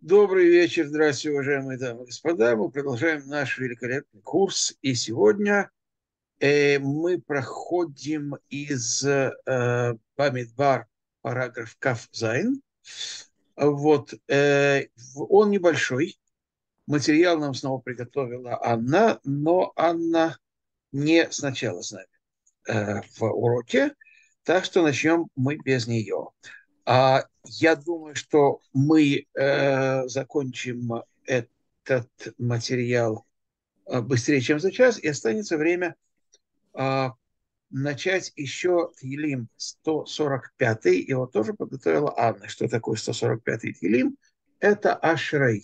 Добрый вечер, здравствуйте, уважаемые дамы и господа. Мы продолжаем наш великолепный курс. И сегодня э, мы проходим из э, Бамидбар параграф Каф Зайн. Вот, э, он небольшой. Материал нам снова приготовила Анна, но Анна не сначала с нами э, в уроке, так что начнем мы без нее. А я думаю, что мы э, закончим этот материал э, быстрее, чем за час, и останется время э, начать еще Тилим 145, его тоже подготовила Анна. Что такое 145-й Тилим? Это Ашрей.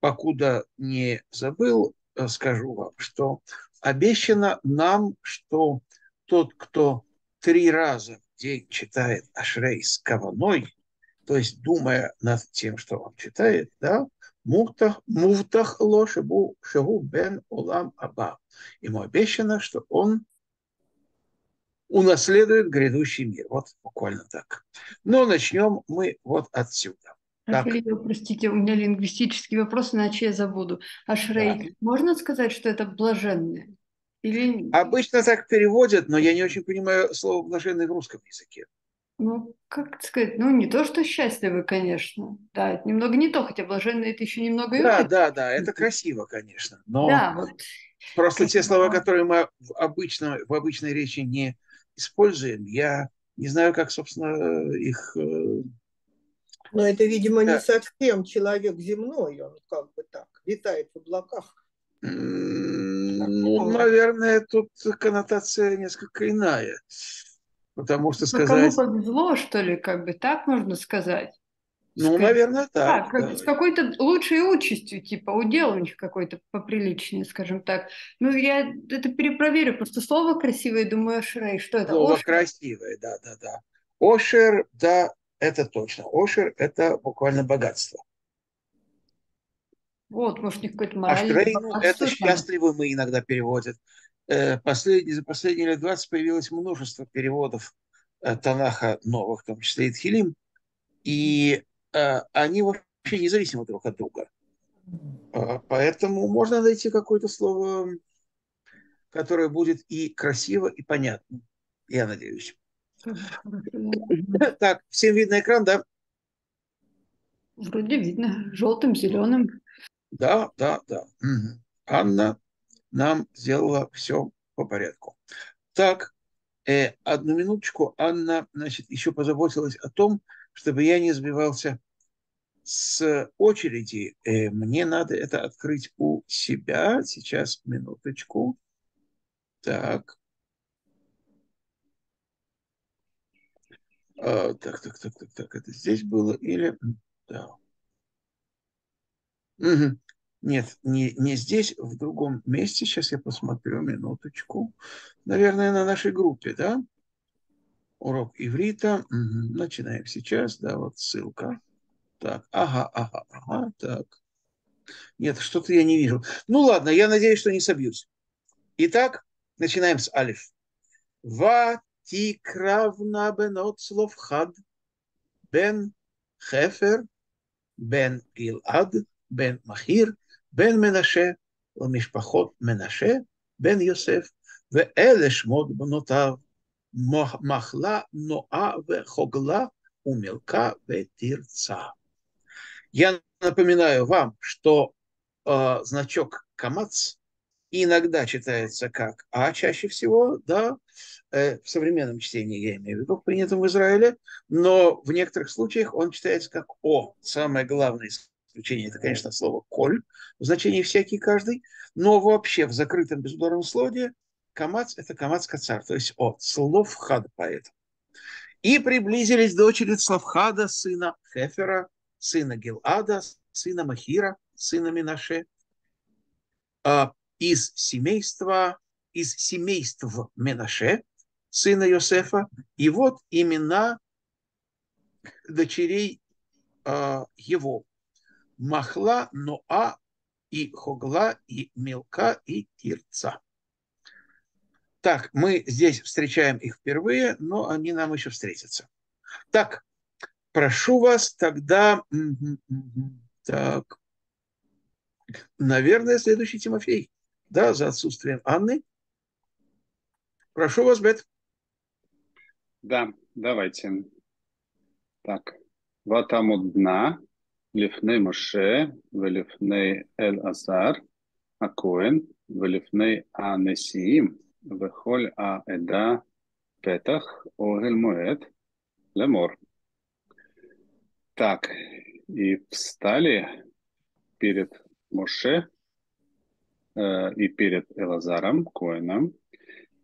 Покуда не забыл, э, скажу вам, что обещано нам, что тот, кто три раза день читает Ашрей с каваной, то есть думая над тем, что он читает, да, муфтах, муфтах лошебу шагу бен улам аба. Ему обещано, что он унаследует грядущий мир. Вот буквально так. Но начнем мы вот отсюда. Так. простите, у меня лингвистический вопрос, иначе я забуду. Ашрей, да. можно сказать, что это блаженное? Или... Обычно так переводят, но я не очень понимаю слово «блаженный» в русском языке. Ну, как сказать, ну, не то, что счастливы, конечно. Да, это немного не то, хотя блаженный это еще немного и Да, да, да, это красиво, конечно. Но да, вот. просто те слова, которые мы в, обычно, в обычной речи не используем, я не знаю, как, собственно, их... Э, но это, видимо, да. не совсем человек земной, он как бы так, летает в облаках. Ну, наверное, тут коннотация несколько иная. Потому что сказать... Ну, кому повезло, что ли, как бы так можно сказать? Ну, сказать... наверное, так. Да, да. С какой-то лучшей участью, типа, удел у них какой-то поприличнее, скажем так. Ну, я это перепроверю, просто слово красивое, думаю, Ошрей, что это? Слово Ошер? красивое, да, да, да. Ошер, да, это точно. Ошер – это буквально богатство. Вот, может, них какой-то моральный... Аштрей, ну, это счастливый мы иногда переводят. Э, последние, за последние лет 20 появилось множество переводов э, Танаха новых, в том числе и Тхилим, и э, они вообще независимы друг от друга. Поэтому можно найти какое-то слово, которое будет и красиво, и понятно. Я надеюсь. Так, всем видно экран, да? Вроде видно. Желтым, зеленым. Да, да, да. Угу. Анна нам сделала все по порядку. Так, э, одну минуточку. Анна, значит, еще позаботилась о том, чтобы я не сбивался с очереди. Э, мне надо это открыть у себя. Сейчас, минуточку. Так. А, так, так, так, так, так. Это здесь было или... Да. Угу. Нет, не, не здесь, в другом месте. Сейчас я посмотрю, минуточку. Наверное, на нашей группе, да? Урок иврита. Угу. Начинаем сейчас, да, вот ссылка. Так, ага, ага, ага, так. Нет, что-то я не вижу. Ну ладно, я надеюсь, что не собьюсь. Итак, начинаем с алиф. Ва тикравна бенот хад бен хефер бен гилад בן מחיר, בן מנשה ומשפחות מנשה, בן יוסף, ואלה שמות בנותיו, מחלה, נועה וחוגלה, умелка ветирца. Я напоминаю вам, что э, значок камац иногда читается как А чаще всего, да, э, в современном чтении я имею в виду, принятом в Израиле, но в некоторых случаях он читается как О. Самое главное исключение это, конечно, слово «коль», в значении «всякий каждый», но вообще в закрытом безударном слове камац – это камац кацар, то есть от слов хада поэта. И приблизились дочери Славхада, сына Хефера, сына Гилада, сына Махира, сына Минаше, а, из семейства, из семейств Менаше, сына Йосефа. И вот имена дочерей а, его. Махла, Ноа и Хогла, и Мелка, и Тирца. Так, мы здесь встречаем их впервые, но они нам еще встретятся. Так, прошу вас тогда... Так, наверное, следующий Тимофей. Да, за отсутствием Анны. Прошу вас, Бет. Да, давайте. Так, вот там одна. לפני משה ולפני אלעזר הכהן ולפני הנשיאים וכל העדה פתח אוהל מועד לאמור. Так, и встали перед Моше э, и перед Элазаром, Коином,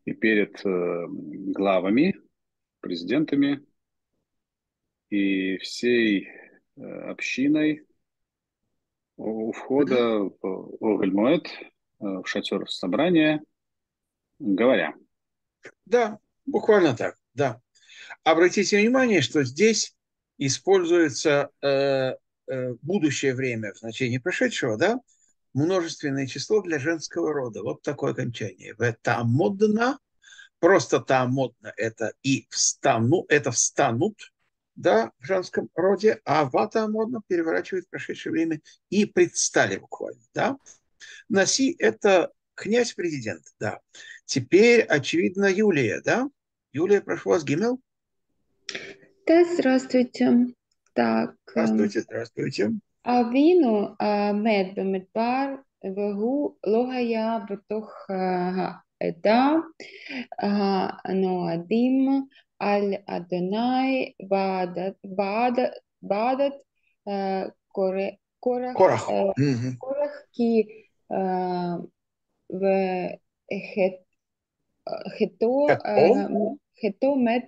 и перед э, главами, президентами и всей э, общиной у входа в Огельмуэт, э, в шатер собрания, говоря. Да, буквально так, да. Обратите внимание, что здесь используется э, э, будущее время в значении прошедшего, да, множественное число для женского рода. Вот такое окончание. В это модно, просто там модно это и встану, это встанут, да, в женском роде, а вата модно переворачивает в прошедшее время и предстали буквально, да. Наси – это князь-президент, да. Теперь, очевидно, Юлия, да? Юлия, прошу вас, Гиммел. Да, здравствуйте. Так. Эм, здравствуйте, здравствуйте. А вину а, мед бемедбар вагу логая бетох это а, ноадим ну, Аль-Адонай Бадат э, Корах ки э, э, в хето мет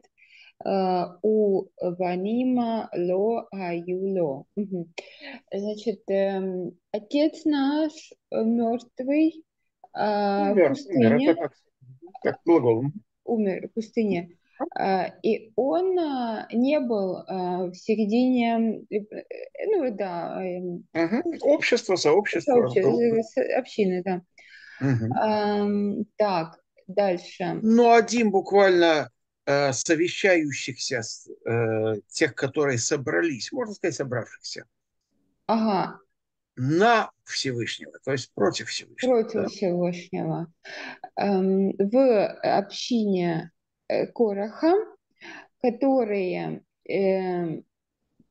у ванима ло аюло. Значит, эм, отец наш мертвый в пустыне. Умер в пустыне. А, и он а, не был в середине, э, ну да. Угу. Общество, сообщество. Сообщество, общины, да. Угу. Так, дальше. Ну, один буквально Э, совещающихся, э, тех, которые собрались, можно сказать, собравшихся, ага. на Всевышнего, то есть против Всевышнего. Против да? Всевышнего. Эм, в общине э, Короха, которые эм,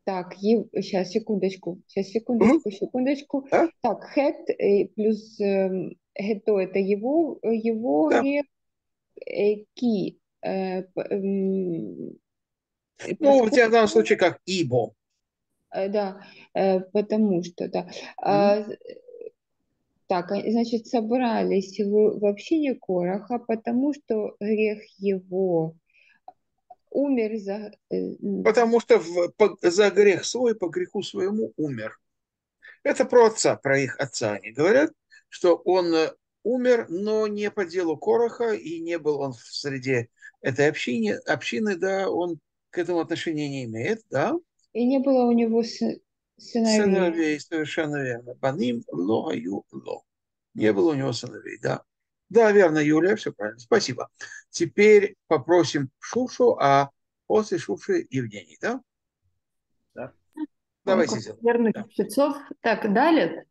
так, сейчас, секундочку, сейчас, секундочку, секундочку. Да? Так, хет плюс э, хето – это его, его да. ки. Э, ну, в данном случае как ибо. Э, да, э, потому что, да. Mm-hmm. Так, значит, собрались в, в общине Короха, потому что грех его умер за... Потому что в, по, за грех свой, по греху своему умер. Это про отца, про их отца они говорят, что он умер, но не по делу Короха, и не был он в среде этой общины, общины, да, он к этому отношения не имеет, да. И не было у него сыновей. Сыновей, совершенно верно. Баним ло аю ло. Не было у него сыновей, да. Да, верно, Юлия, все правильно. Спасибо. Теперь попросим Шушу, а после Шуши Евгений, да? Да. Давайте. Верных да. чтецов. Так, далее.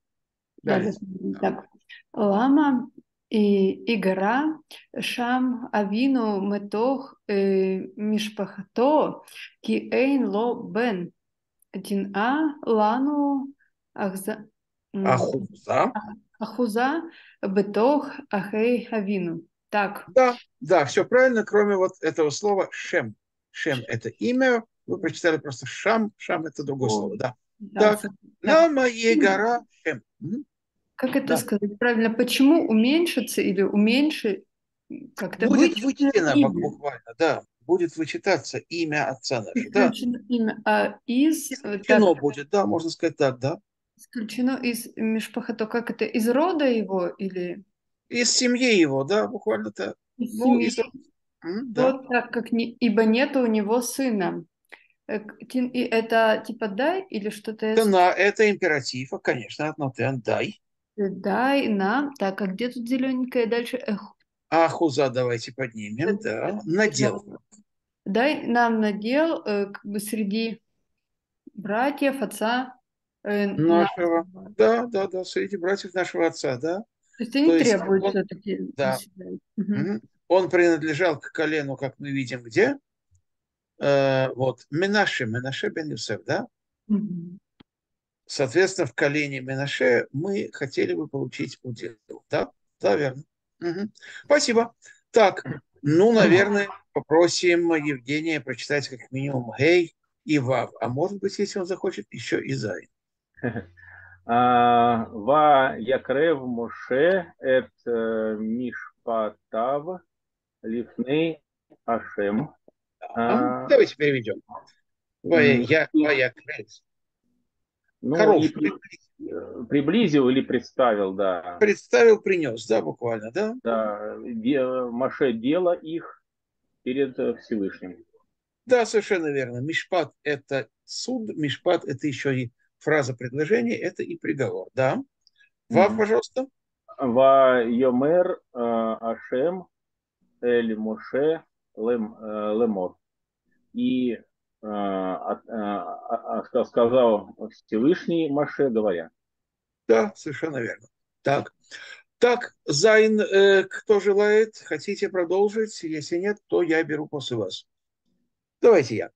Далее. Так. Лама и игра шам авину метох э, мишпахато ки эйн ло бен дин а лану ахза ахуза. Ахуза бетох ахей авину. Так. Да да все правильно кроме вот этого слова шем шем это имя. Вы прочитали просто шам шам это другое О, слово да, да. так лама егара шем. Как это да. сказать правильно? Почему уменьшится или уменьшить? Как-то будет вычтено буквально, да. Будет вычитаться имя отца нашего. Да. имя, а из... Исключено так, будет, да, можно сказать так, да. Исключено из Мишпахато, как это, из рода его или... Из семьи его, да, буквально так. Из ну, из... Да. Вот так как не... ибо нет у него сына. Э, и это типа дай или что-то? Да, это императив, а, конечно, однотен дай. Дай нам. Так, а где тут зелененькая дальше? Эх. Ахуза давайте поднимем, да. Надел. Дай нам надел э, как бы среди братьев, отца. э, Нашего. нашего. Да, да, да, среди братьев нашего отца, да. То есть они То требуют он- все-таки. да. Мгм. Он принадлежал к колену, как мы видим, где? Э, вот, Менаше, Менаше бен Юсеф, да? Соответственно, в колене Менаше мы хотели бы получить удел. Да, да, верно. Мгм. Спасибо. Так, ну, наверное, попросим Евгения прочитать как минимум Гей и Вав. А может быть, если он захочет, еще и Зай. А, Ва Якрев Моше эт э, Мишпатав Лифней Ашем. А, А, Давайте переведем. Вая, м, я, вая, крес. Ну, Коров и при- приблизил или представил, да. представил, принес, да, буквально, да? да Моше дело их перед э, Всевышним. Да, совершенно верно. Мишпат – это суд, мишпат – это еще и фраза предложения, это и приговор, да? Вав, Мгм. пожалуйста. Ва Йомер э, Ашем Эль Моше Лем, э, Лемор. И сказал Всевышний Моше, говоря. Да, совершенно верно. Так, так, Зайн, э, кто желает? Хотите продолжить? Если нет, то я беру после вас. Давайте я.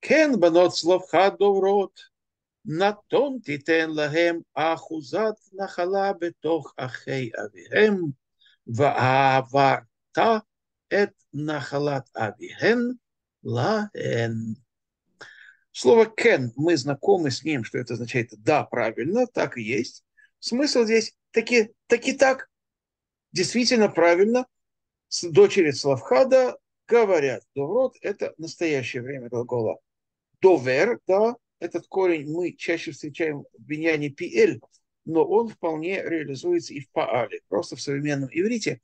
Кен банот словха доврот, натон титен лагем ахузат нахала бетох ахей авиhem, вааварта эт нахалат авиhen лаэн. Слово «кен» мы знакомы с ним, что это означает «да, правильно», так и есть. Смысл здесь таки, таки так, действительно правильно. С дочери Славхада говорят. Доврот – это настоящее время глагола. Довер, да, этот корень мы чаще встречаем в биньяне пиэль, но он вполне реализуется и в паале. Просто в современном иврите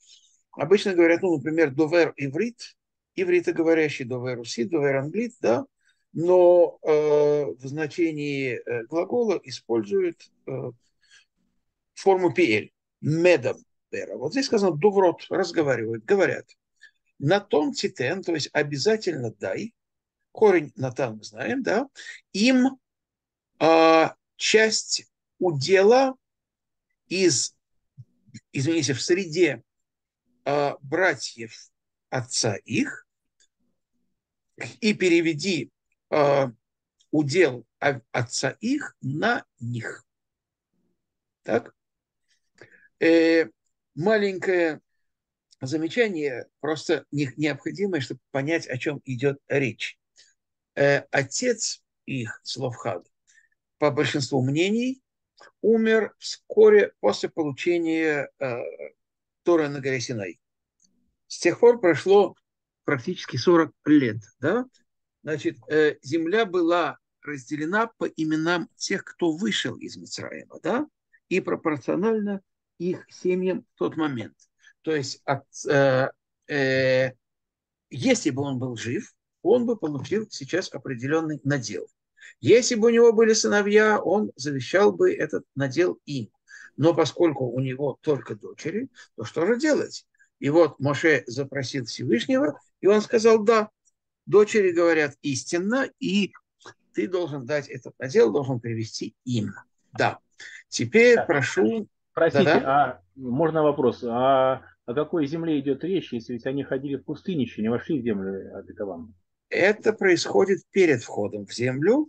обычно говорят, ну, например, довер иврит, ивритоговорящий довер русит, довер англит, да, но э, в значении э, глагола используют э, форму пиэль, медом. Вот здесь сказано доврот, разговаривают, говорят. Натон титен, то есть обязательно дай, корень натан мы знаем, да, им э, часть удела из, извините, в среде э, братьев отца их и переведи удел отца их на них. Так? Э, маленькое замечание, просто не, необходимое, чтобы понять, о чем идет речь. Э, отец их, Словхад, по большинству мнений, умер вскоре после получения э, Тора на горе Синай. С тех пор прошло практически 40 лет. Да? Значит, э, земля была разделена по именам тех, кто вышел из Мицраима, да? и пропорционально их семьям в тот момент. То есть, от, э, э, если бы он был жив, он бы получил сейчас определенный надел. Если бы у него были сыновья, он завещал бы этот надел им. Но поскольку у него только дочери, то что же делать? И вот Моше запросил Всевышнего, и он сказал, да, дочери говорят истинно, и ты должен дать этот надел, должен привести им. Да. Теперь Так. прошу... Простите, Да-да. а можно вопрос? А о какой земле идет речь, если ведь они ходили в пустыне, еще не вошли в землю обетованную? Это происходит перед входом в землю.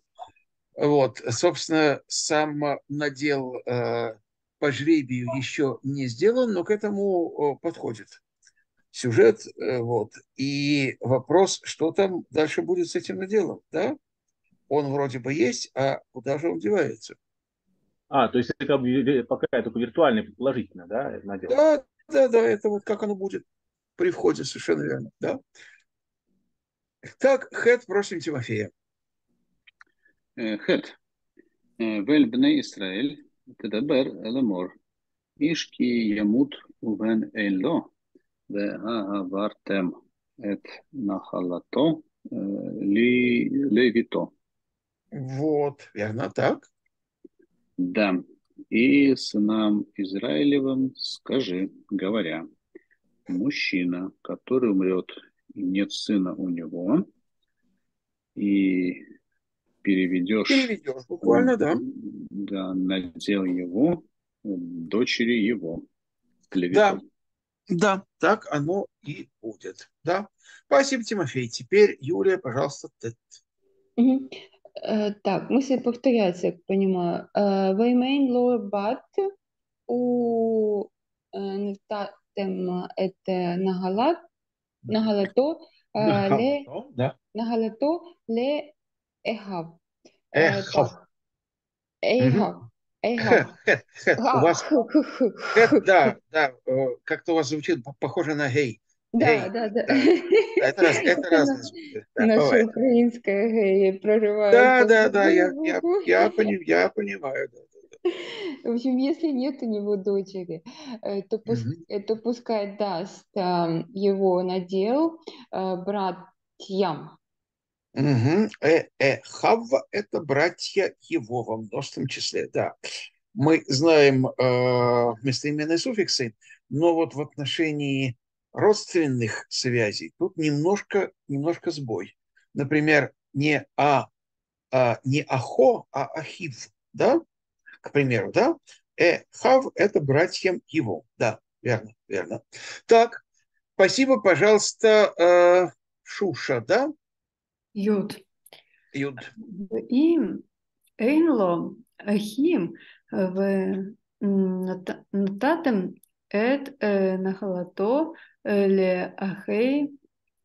Вот, собственно, сам надел э, по жребию еще не сделан, но к этому подходит сюжет, э, вот, и вопрос, что там дальше будет с этим наделом, да? Он вроде бы есть, а куда же он девается? А, то есть это как бы э, пока только виртуальный, предположительно, да, надел? Да, да, да, это вот как оно будет при входе, совершенно верно, да. Так, Хет, просим Тимофея. Э, Хет. Вель бне Исраэль, тедабер эламор, ишки ямут увен эйло, Вартем эт нахалато ли левито. Вот, верно так? Да. И сынам Израилевым скажи, говоря, мужчина, который умрет, и нет сына у него, и переведешь... Переведешь, буквально, да. Да, надел его, дочери его. Клевету. Да, да, так оно и будет. Да. Спасибо, Тимофей. Теперь, Юлия, пожалуйста, ты. Угу. Так, мысль повторяется, я понимаю. Веймейн lower bat у нетатем это нагалат, нагалато, ле, нагалато ле эхав. Эхав. Эхав. У вас, да, да, как-то у вас звучит похоже на гей. Да, да, да. Это, раз, это Наша бывает. украинская гея прорывает. Да, да, да, я, я, я, я понимаю. Да, В общем, если нет у него дочери, э, то, пус- Мгм. э, то пускай даст ам, его надел э, братьям. Мгм. Э, э, Хавва – это братья его во множественном числе, да. Мы знаем э, местоименные суффиксы, но вот в отношении родственных связей тут немножко, немножко сбой. Например, не, а, а, не ахо, а ахив, да? К примеру, да? Э, хав – это братьям его, да, верно, верно. Так, спасибо, пожалуйста, э, Шуша, да? Юд. Юд. Им Эйнло Ахим в Нататем Эд Нахалато Ле Ахей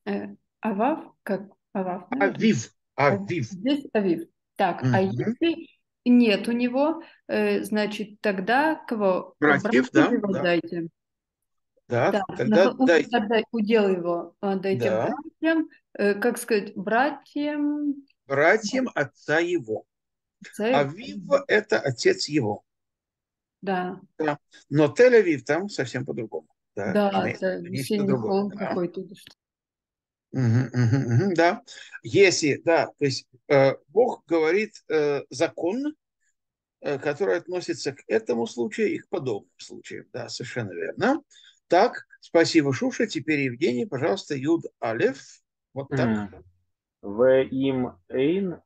э, Авав, как Авав? Авив, Авив. Здесь Авив. Так, а если нет у него, э, значит, тогда кого? Братьев, да, его да. дайте. Да, Да, тогда нахал- дайте. отдай- удел его а, дайте Да. братьям, э, как сказать, братьям. Братьям отца его. це- Авив – это отец его. Да, Но Тель-Авив там совсем по-другому. Да, да, это весенний другое, холод да. какой-то. Мгм, мгм, мгм, да. Если, да, то есть э, Бог говорит э, закон, э, который относится к этому случаю и к подобным случаям. Да, совершенно верно. Так, спасибо, Шуша. Теперь Евгений, пожалуйста, Юд Алеф. Вот так. В им эйн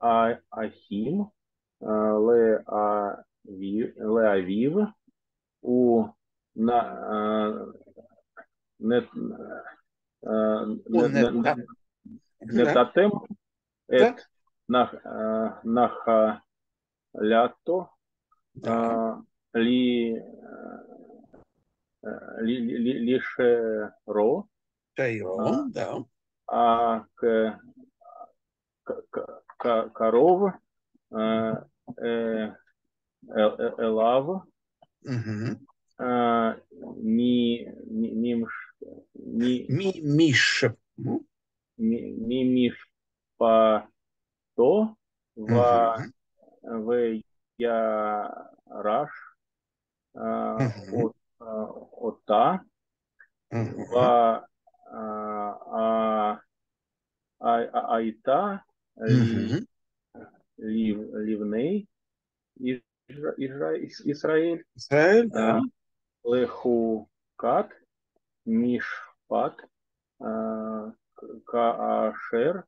а ахим э, ле ави- ле авив у на э, нет э, нет- не- да. не Да. татем Да. эт нах нахалято Да. э, ли ли ли- ли- лишеро Шайрон, да. А к, к- к- коров э, э, э- э- элав э, ни Ми, Миш. Мгм. ни ни миш по то в Мгм. в я раш э, Мгм. от э, ота Мгм. в а а а айта Мгм. Лив, Ливней, Израиль, Израиль, да. Лехукат, Мишпат, К- Каашер,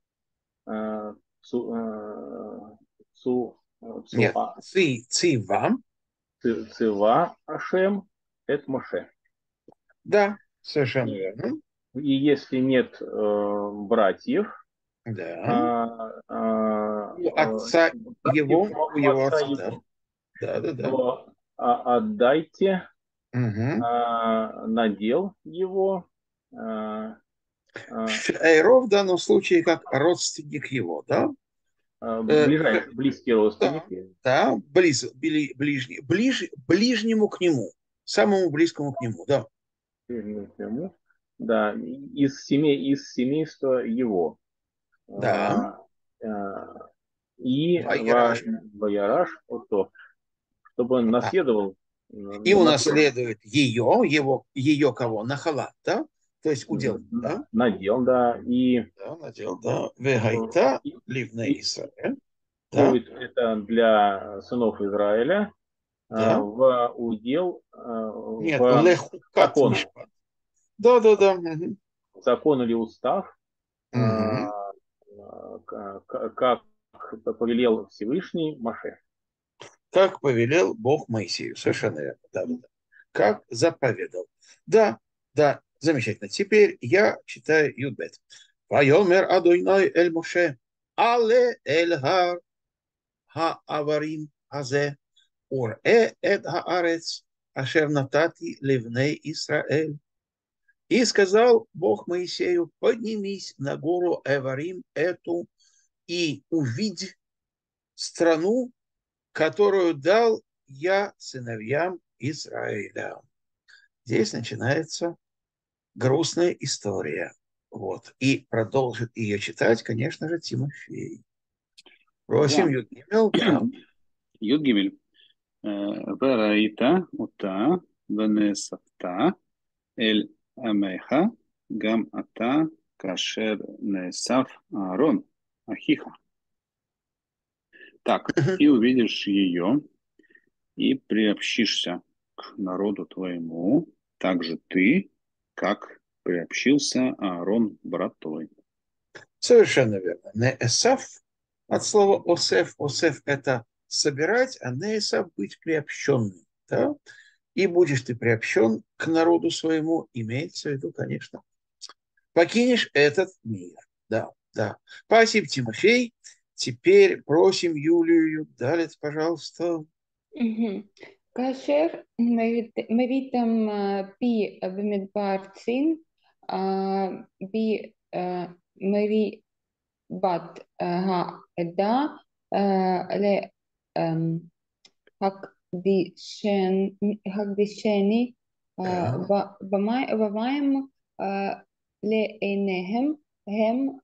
а, Цу, Нет, Ци, Цива. Ци- Цива Ашем, Эт Моше. Да, совершенно верно. И если нет э, братьев, Да. а, а, У отца э, братьев его, у его отца отца, да. его, Да, да, да. то а, отдайте Мгм. а, надел его, а, а, Шайро в данном случае как родственник его, да? Э, ближайший, близкий родственник. Да, близ, бли- ближний, ближ, ближнему к нему, самому близкому к нему, да. ближнему к нему, Да, из, семей, из семейства его. Да. А, а, и Ваяраш. Ва- Ваяраш, вот то, чтобы он наследовал. И унаследует ее, его, ее кого? Нахала, да? То есть удел, да? Надел, да, и Да, надел, да. Вегайта, ливна Израиль. Да, будет это для сынов Израиля Да. а, в удел а, нет, в закон. мишпат. Да, да, да. закон или устав, а, к- как повелел Всевышний Маше. Как повелел Бог Моисею. Совершенно верно. Да, да. Как заповедал. Да, да, замечательно. Теперь я читаю Юдбет. Вайомер Адойной Эль Моше. Але Эль Гар Хааварим Азе. Ур Э Эд Хаарец. Ашер Натати Ливней Исраэль. И сказал Бог Моисею, поднимись на гору Эварим эту и увидь страну, которую дал я сыновьям Израиля. Здесь начинается грустная история. Вот. И продолжит ее читать, конечно же, Тимофей. Просим, да. Юдгимел. Да. Юдгимель. Э, Вераита, ута, венесафта, эль амейха гам ата кашер несав арон ахиха. Так, и увидишь ее, и приобщишься к народу твоему, так же ты, как приобщился Аарон, брат твой. Совершенно верно. Неэсав от слова осев осев – это собирать, а неэсав – быть приобщенным. Да? и будешь ты приобщен к народу своему, имеется в виду, конечно, покинешь этот мир. Да, да. Спасибо, Тимофей. Теперь просим Юлию Далец, пожалуйста. Кашер видим а, пи а, бамидбар цин, пи а, мави бат га да ле эм, بشان بشان мы لأنهم هم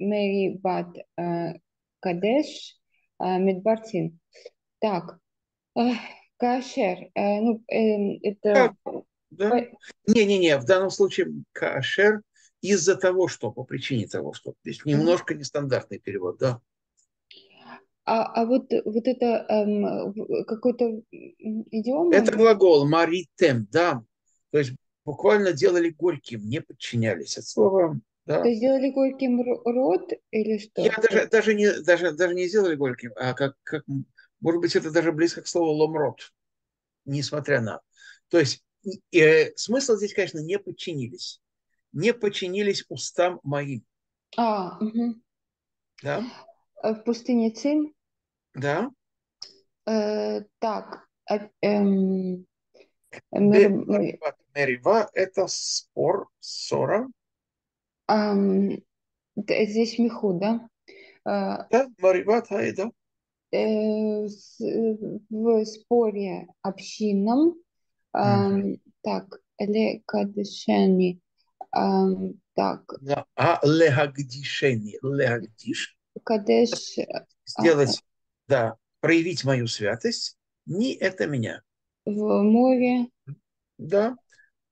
Мерибат Кадеш Медбартин. Так, Кашер, ну, это... Не-не-не, в данном случае Кашер из-за того, что, по причине того, что. Здесь немножко нестандартный перевод, да. А, а вот, вот это эм, какой-то м, идиома? Это глагол маритем, да. То есть буквально делали горьким, не подчинялись. От слова, да. То есть сделали горьким ро- рот или что? Я даже, даже, не, даже, даже не сделали горьким, а как, как, может быть, это даже близко к слову ломрот, несмотря на. То есть э, смысл здесь, конечно, не подчинились. Не подчинились устам моим. А, мгм. Да? Э, В пустыне Цин? Да? Э, так, э, эм, Бе- мер- м- Мариват Мерива – это спор, ссора. д- здесь меху, да? Э, Да? Мариват Хаида. э, в споре общинном, ам, так, лекадышени, ам, так, Да. А легагдишени. Легагдиш. Кадеш, Сделать, да, проявить мою святость. Не это меня. в море, Да?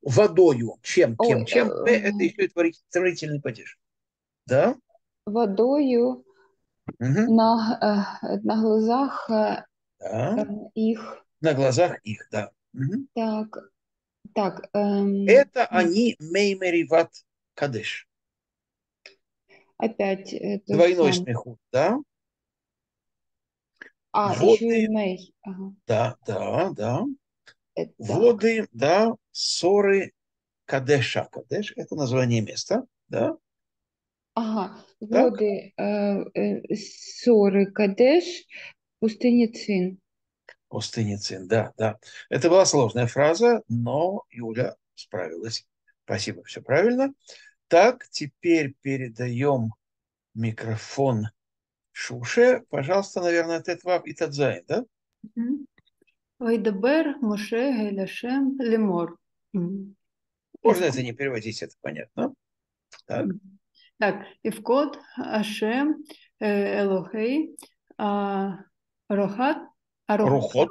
Водою. Чем? Кем? Ой, Чем? э, П – это еще и творительный падеж. Да? водою Мгм. на, э, на глазах э, Да. э, их, На глазах их, да. Мгм. так, так, эм, Это они меймериват кадеш. Опять э, то же Двойной смеху, да? А, Воды. еще и мей, ага, Да, да, да. это Воды, да, ссоры Кадеша. Кадеш – это название места, да? Ага, Так. воды э, э, ссоры Кадеш, пустыня Цин. Пустыницин, да, да. Это была сложная фраза, но Юля справилась. Спасибо, все правильно. Так, теперь передаем микрофон Шуше. Пожалуйста, наверное, Тетвав и Тадзайн, да? Вайдабер, Моше, Геляшем, Лемор. Можно это не переводить, это понятно. Так, Так, Ивкот, Ашем, э, Элохей, а, Рохат, Арох- Рухот,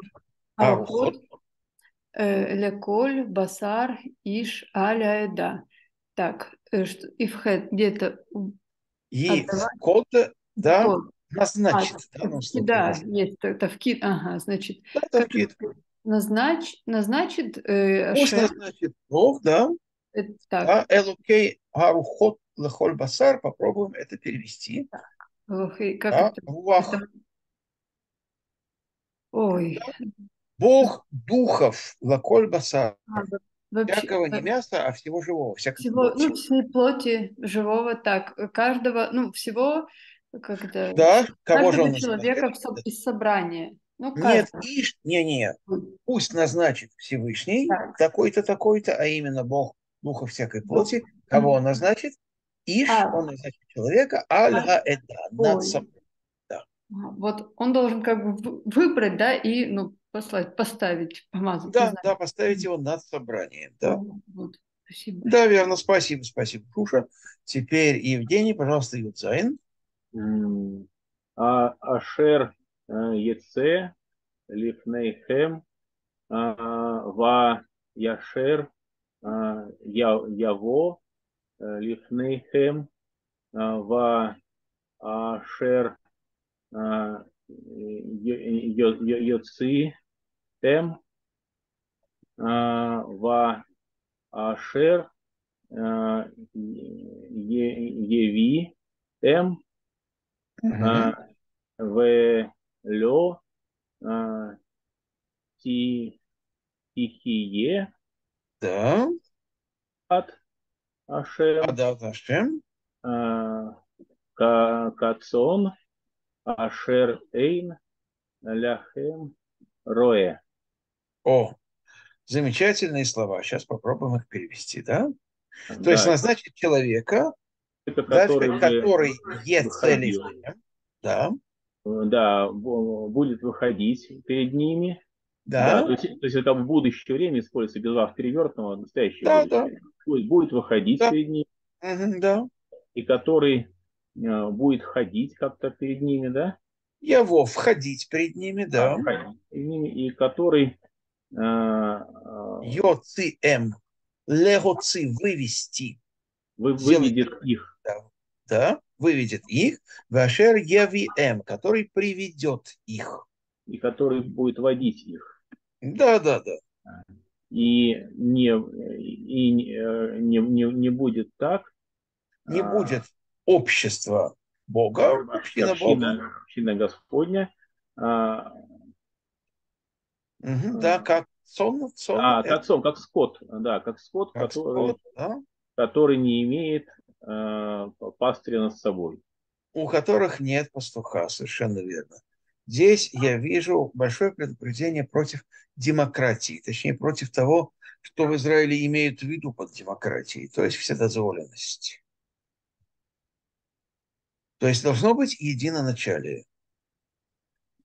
Арухот, Арухот. э, Леколь, Басар, Иш, Аля, Эда. Так, что- Ивхет где-то И Отдавать. код, да, назначит. а, да, что да, есть та- тавкид, ага, значит, Да, тавкид. назнач, назначит э, Пусть Ашем, назначит Бог, да, э, так, да, Элукей Арухот Лехоль Басар, попробуем это перевести. Лохи, как Да? это? Руах. это- Ой, Бог духов, лаколь баса, а, вообще, всякого не мяса, а всего живого, всякой всего, плоти. ну, всей плоти живого, так, каждого, ну, всего, когда Да, кого же он человека называет? из собрания. Ну, Нет, каждого. иш, не-не, пусть назначит Всевышний Так. такой-то, такой-то, а именно Бог духа всякой плоти, кого он назначит? Иш, А. он назначит человека, аль-га эда, над Ой. собой. Ага, Вот он должен как бы вы- выбрать, да, и, ну, послать, поставить, помазать. Да, да, поставить его над собранием, да. Вот, спасибо. Да, верно, спасибо, спасибо, Шуша. Теперь Евгений, пожалуйста, Юдзайн. А Ашер э, Еце Лифнейхем а, Ва Яшер а, Я- Яво э, Лифнейхем Ва Ашер Йоци Тем а, Ва Ашер а, Еви Тем а, Велё а, ти- Тихие Да, от Ашем Адат Ашем. а, Ка- Кацон Ашер Эйн Ляхем Роэ. О, замечательные слова. Сейчас попробуем их перевести, да? То Да, есть назначить человека, это который, бы который выходил. Ецелифем, да, да, бу- будет выходить перед ними. Да, да, то, есть, то есть это в будущее время используется без вав перевертного, настоящее Да, да. Будет, будет выходить Да. перед ними, мгм, да. и который будет ходить как-то перед ними, да? Его входить перед ними, да. А, ходить перед ними, и который э, э, Йоци М. Легоци вывести, вы- Сделать выведет их. да, выведет их. Вашер Яви М, который приведет их. и который будет водить их. Да, да, да. И не, и не, э, не, не, не будет так. Не а, будет общества Бога, община Бога. община, община Господня. а, Мгм, да, как сон, сон. а, это как сон, как скот, да, как скот, как который, скот, да, который не имеет э, пастыря над собой. у которых нет пастуха, совершенно верно. Здесь я вижу большое предупреждение против демократии, точнее против того, что в Израиле имеют в виду под демократией, то есть вседозволенность. То есть должно быть единоначалие.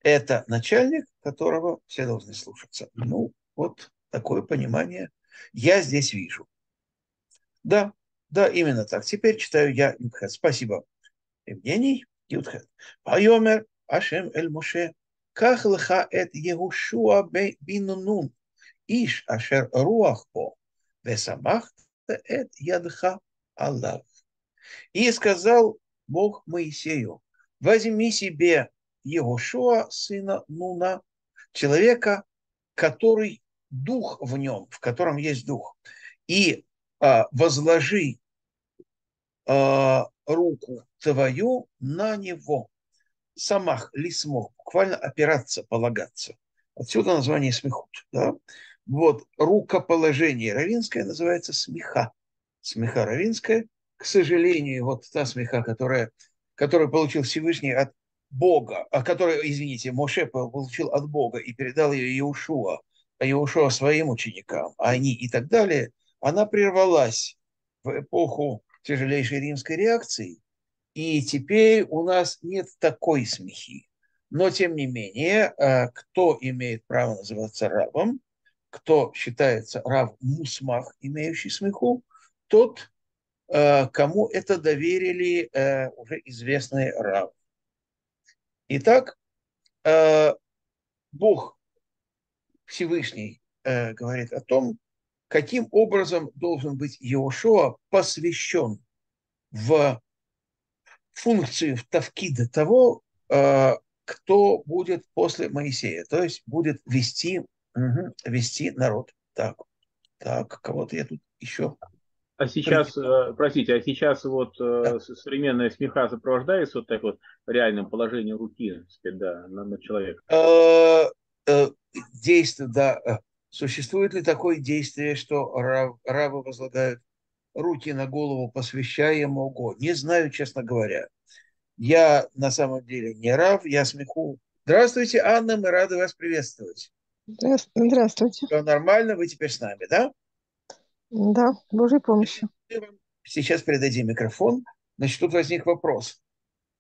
Это начальник, которого все должны слушаться. Ну, вот такое понимание я здесь вижу. Да, да, именно так. Теперь читаю я Юдхет. Спасибо, Евгений. Юдхет. Пайомер Ашем Эль Моше. Ках леха эт Егушуа бин Нун. Иш ашер руах по. Весамахта эт ядха Аллах. И сказал Бог Моисею, возьми себе Егошуа, сына Нуна, человека, который дух в нем, в котором есть дух, и а, возложи а, руку твою на него. Самах, лисмох, буквально опираться, полагаться. Отсюда название смехут. Да? Вот рукоположение равинское называется смеха. Смеха равинская, к сожалению, вот та смеха, которая, которую получил Всевышний от Бога, а который, извините, Моше получил от Бога и передал ее Иешуа, а Иешуа своим ученикам, а они и так далее, она прервалась в эпоху тяжелейшей римской реакции, и теперь у нас нет такой смехи. Но, тем не менее, кто имеет право называться рабом, кто считается рав мусмах, имеющий смеху, тот, кому это доверили уже известные равы. Итак, Бог Всевышний говорит о том, каким образом должен быть Иошуа посвящен в функцию, в тавкида того, кто будет после Моисея, то есть будет вести, угу, вести народ. Так, так, кого-то я тут еще а сейчас, простите, а сейчас вот да. современная смеха сопровождается вот так вот реальном положении руки, так сказать, да, на, на человека? Э, э, Действие, да. э, Существует ли такое действие, что рабы возлагают руки на голову посвящаемого? Не знаю, честно говоря. Я на самом деле не рав, я смеху. Здравствуйте, Анна, мы рады вас приветствовать. Здравствуйте. Все нормально, вы теперь с нами, да? Да, Божьей вам Сейчас передадим микрофон. Значит, тут возник вопрос.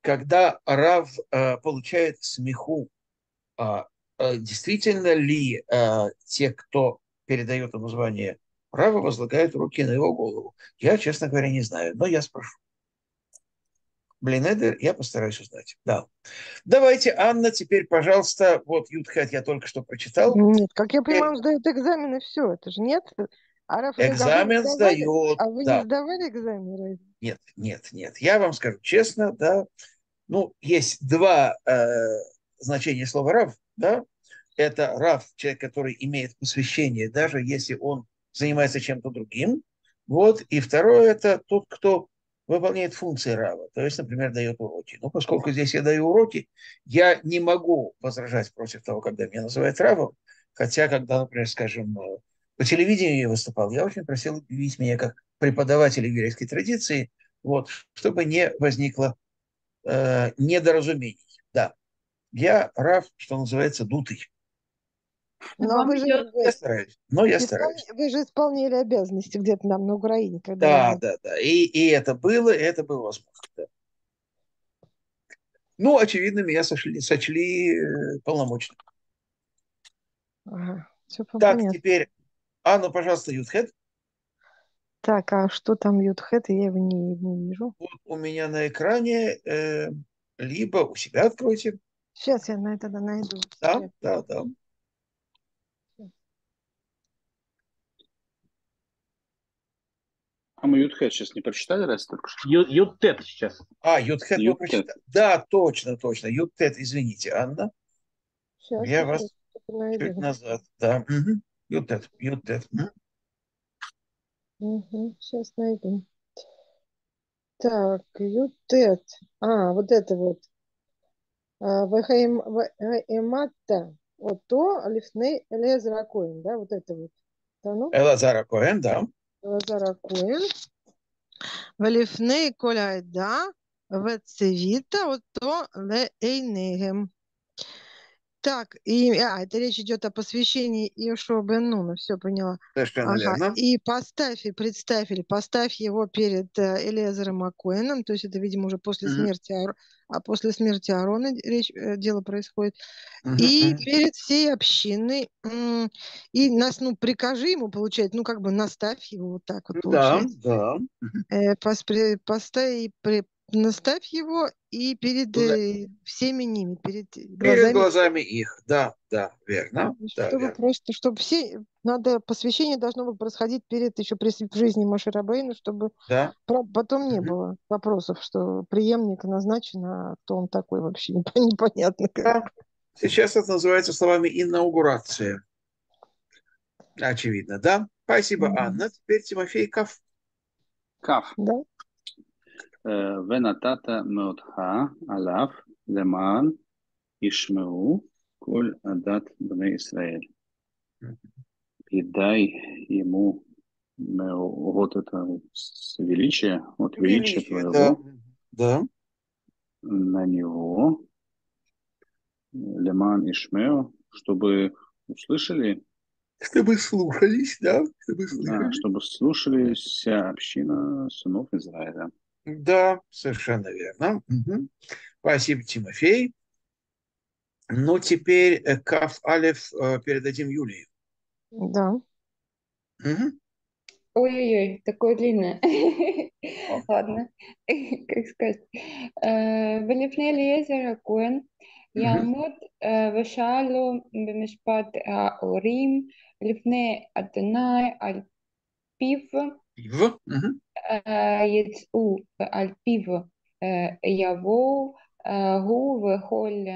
Когда Рав э, получает смеху, а, э, действительно ли э, те, кто передает ему звание Рава, возлагают руки на его голову? Я, честно говоря, не знаю, но я спрошу. Блин, это я постараюсь узнать. Да. Давайте, Анна, теперь, пожалуйста, вот Ютхат я только что прочитал. Нет, как я понимаю, он сдает экзамены, все, это же нет. А Экзамен сдавали? сдает, А вы да. не сдавали экзамен? Нет, нет, нет. Я вам скажу честно, да. Ну, есть два э, значения слова рав, да. Это рав, человек, который имеет посвящение, даже если он занимается чем-то другим. Вот. И второе, это тот, кто выполняет функции рава, то есть, например, дает уроки. Ну, поскольку здесь я даю уроки, я не могу возражать против того, когда меня называют равом, хотя, когда, например, скажем, э, по телевидению я выступал, я очень просил объявить меня как преподавателя еврейской традиции, вот, чтобы не возникло э, недоразумений. Да, я рав, что называется, дутый. Но Вам вы же, Я стараюсь, но я стараюсь. вы же исполнили обязанности где-то нам на Украине, когда Да, вы- да, да. И, и это было, и это было возможно. да. Ну, очевидно, меня сошли, сочли э, полномочным. Ага, все Так, понятно. теперь, Анна, пожалуйста, Ютхед. Так, а что там Ютхет, я его не, не вижу. Вот у меня на экране, э, либо у себя откройте. Сейчас я на это найду. Да, Сейчас. да, да. А мы Ютхед сейчас не прочитали раз только что? Ю- Ютет сейчас. А, Ютхед мы прочитали. Да, точно, точно. Ютхед, извините, Анна. Сейчас, Я сейчас, вас чуть назад. Да. Мгм. Ютхед. Мгм. Угу, сейчас найду. Так, Ютет. А, вот это вот. А, Вехаим- Вехаиматта. Вот то Лифней Элезер Коэн, да, вот это вот. Да ну, Элазара Коэн, да. Элезер Коэн. Велифней Коляйда. Вецевита. Вот то Лейнегем. Так, и, а, это речь идет о посвящении Иошуа бен Нуна, все поняла. Совершенно Ага, верно. и поставь, и представь, или поставь его перед э, Элиазером Акоином, то есть это, видимо, уже после Мгм. смерти, а после смерти Аарона речь, э, дело происходит, Мгм, и перед всей общиной, м, и нас, ну, прикажи ему, получается, ну, как бы наставь его вот так вот, Да, получается, да. Э, пос- при- поставь, и при- наставь его и перед Да. э, всеми ними, перед Перед глазами глазами их. Да, да, верно. Да, чтобы верно. просто, чтобы все, надо, посвящение должно было происходить перед, еще при жизни Маширабейна, чтобы Да. про- потом не Мгм. было вопросов, что преемник назначен, а кто он такой вообще, непон- непонятно. как. Да. Сейчас это называется словами инаугурация. Очевидно, да? Спасибо, Мгм. Анна. Теперь Тимофей Кaf. Кав. Да? אה, ונתת מאותך עליו למען ישמעו כל עדת בני ישראל. И дай ему э, вот это с- величие, вот величие Величие, твоего да. Да. на него, Леман Ишмео, чтобы услышали, Чтобы слушались, да? Чтобы да, слушали. чтобы слушали вся община сынов Израиля. Да, совершенно верно. Угу. Спасибо, Тимофей. Ну, теперь э, Каф Алиф э, передадим Юлии. Да. Угу. Ой-ой-ой, такое длинное. Ладно, как сказать. Э, Велифне Лезера Куэн, Ямут Вешалу Бемешпат Аурим, Лифне Адонай Альпиф, Пив. يدعو البيف يبو هو وكل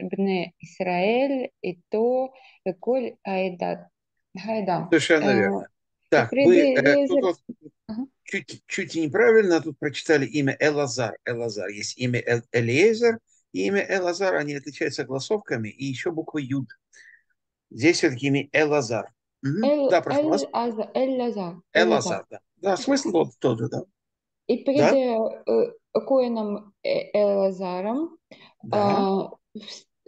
ابن إسرائيل и то коль айда. Совершенно верно. Так, вы чуть-чуть неправильно тут прочитали имя Элазар. Элазар. Есть имя Эл, Элиезер и имя Элазар. Они отличаются гласовками и еще буква Юд. Здесь все-таки имя Элазар. Угу. Да, прошу вас. Эль, Аза- Эль-Лазар. Эль-Лазар. Элазар, да. Да, смысл тот, тот же, да. И перед Да, э, э, Коэном э, Элазаром да. а,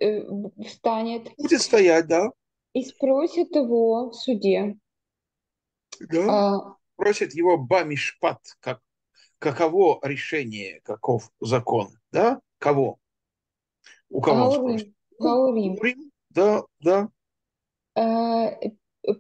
э, встанет Будет стоять, да. и спросит его в суде, Да. а, Просит его Бамишпат, как, каково решение, каков закон, да? Кого? У кого? Гаурим, Гаурим, Урим, да, да. э,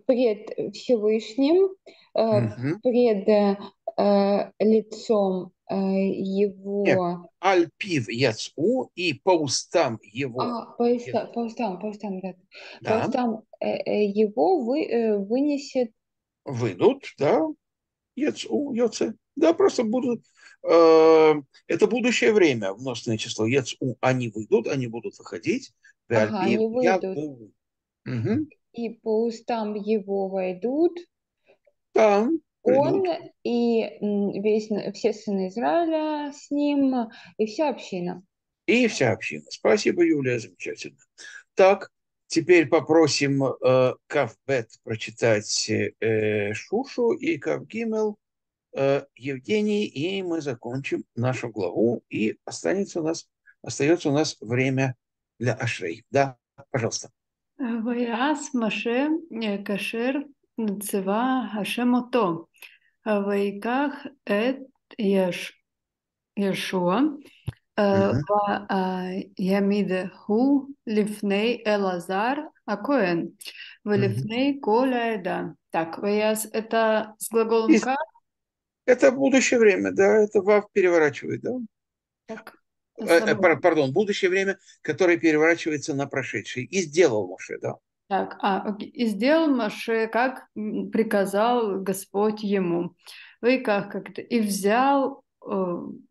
пред Всевышним, э, Мгм. пред э, лицом э, его, Альпив Яцу и по устам его. а, по уста- по устам, по устам, да, по Да, устам э, э, его вы, э, вынесет выйдут, да, Яцу, Йоце. Да, просто будут, э, это будущее время, множественное число. Яцу, они выйдут, они будут выходить. Ага, они выйдут. Ягу. И по устам его войдут Да, он придут. и весь, все сыны Израиля с ним, и вся община. И вся община. Спасибо, Юлия, замечательно. Так, теперь попросим э, Кавбет прочитать э, Шушу и Кавгимел э, Евгений, и мы закончим нашу главу, и останется у нас, остается у нас время для Ашрей. Да, пожалуйста. Ваяс Маше э, Кашер Цева Хашемото. Вайках Эт Яш Яшуа. Э, а, Ямидеху Лифней Элазар Акоен, Валифней Коля Эда. Так, Ваяс это с глаголом как? Это будущее время, да, это Вав переворачивает, да? Так. Э, э, Пардон, будущее время, которое переворачивается на прошедшее. И сделал Моше, да. Так, а. И сделал Маше, как приказал Господь ему. И как, как это? И взял э,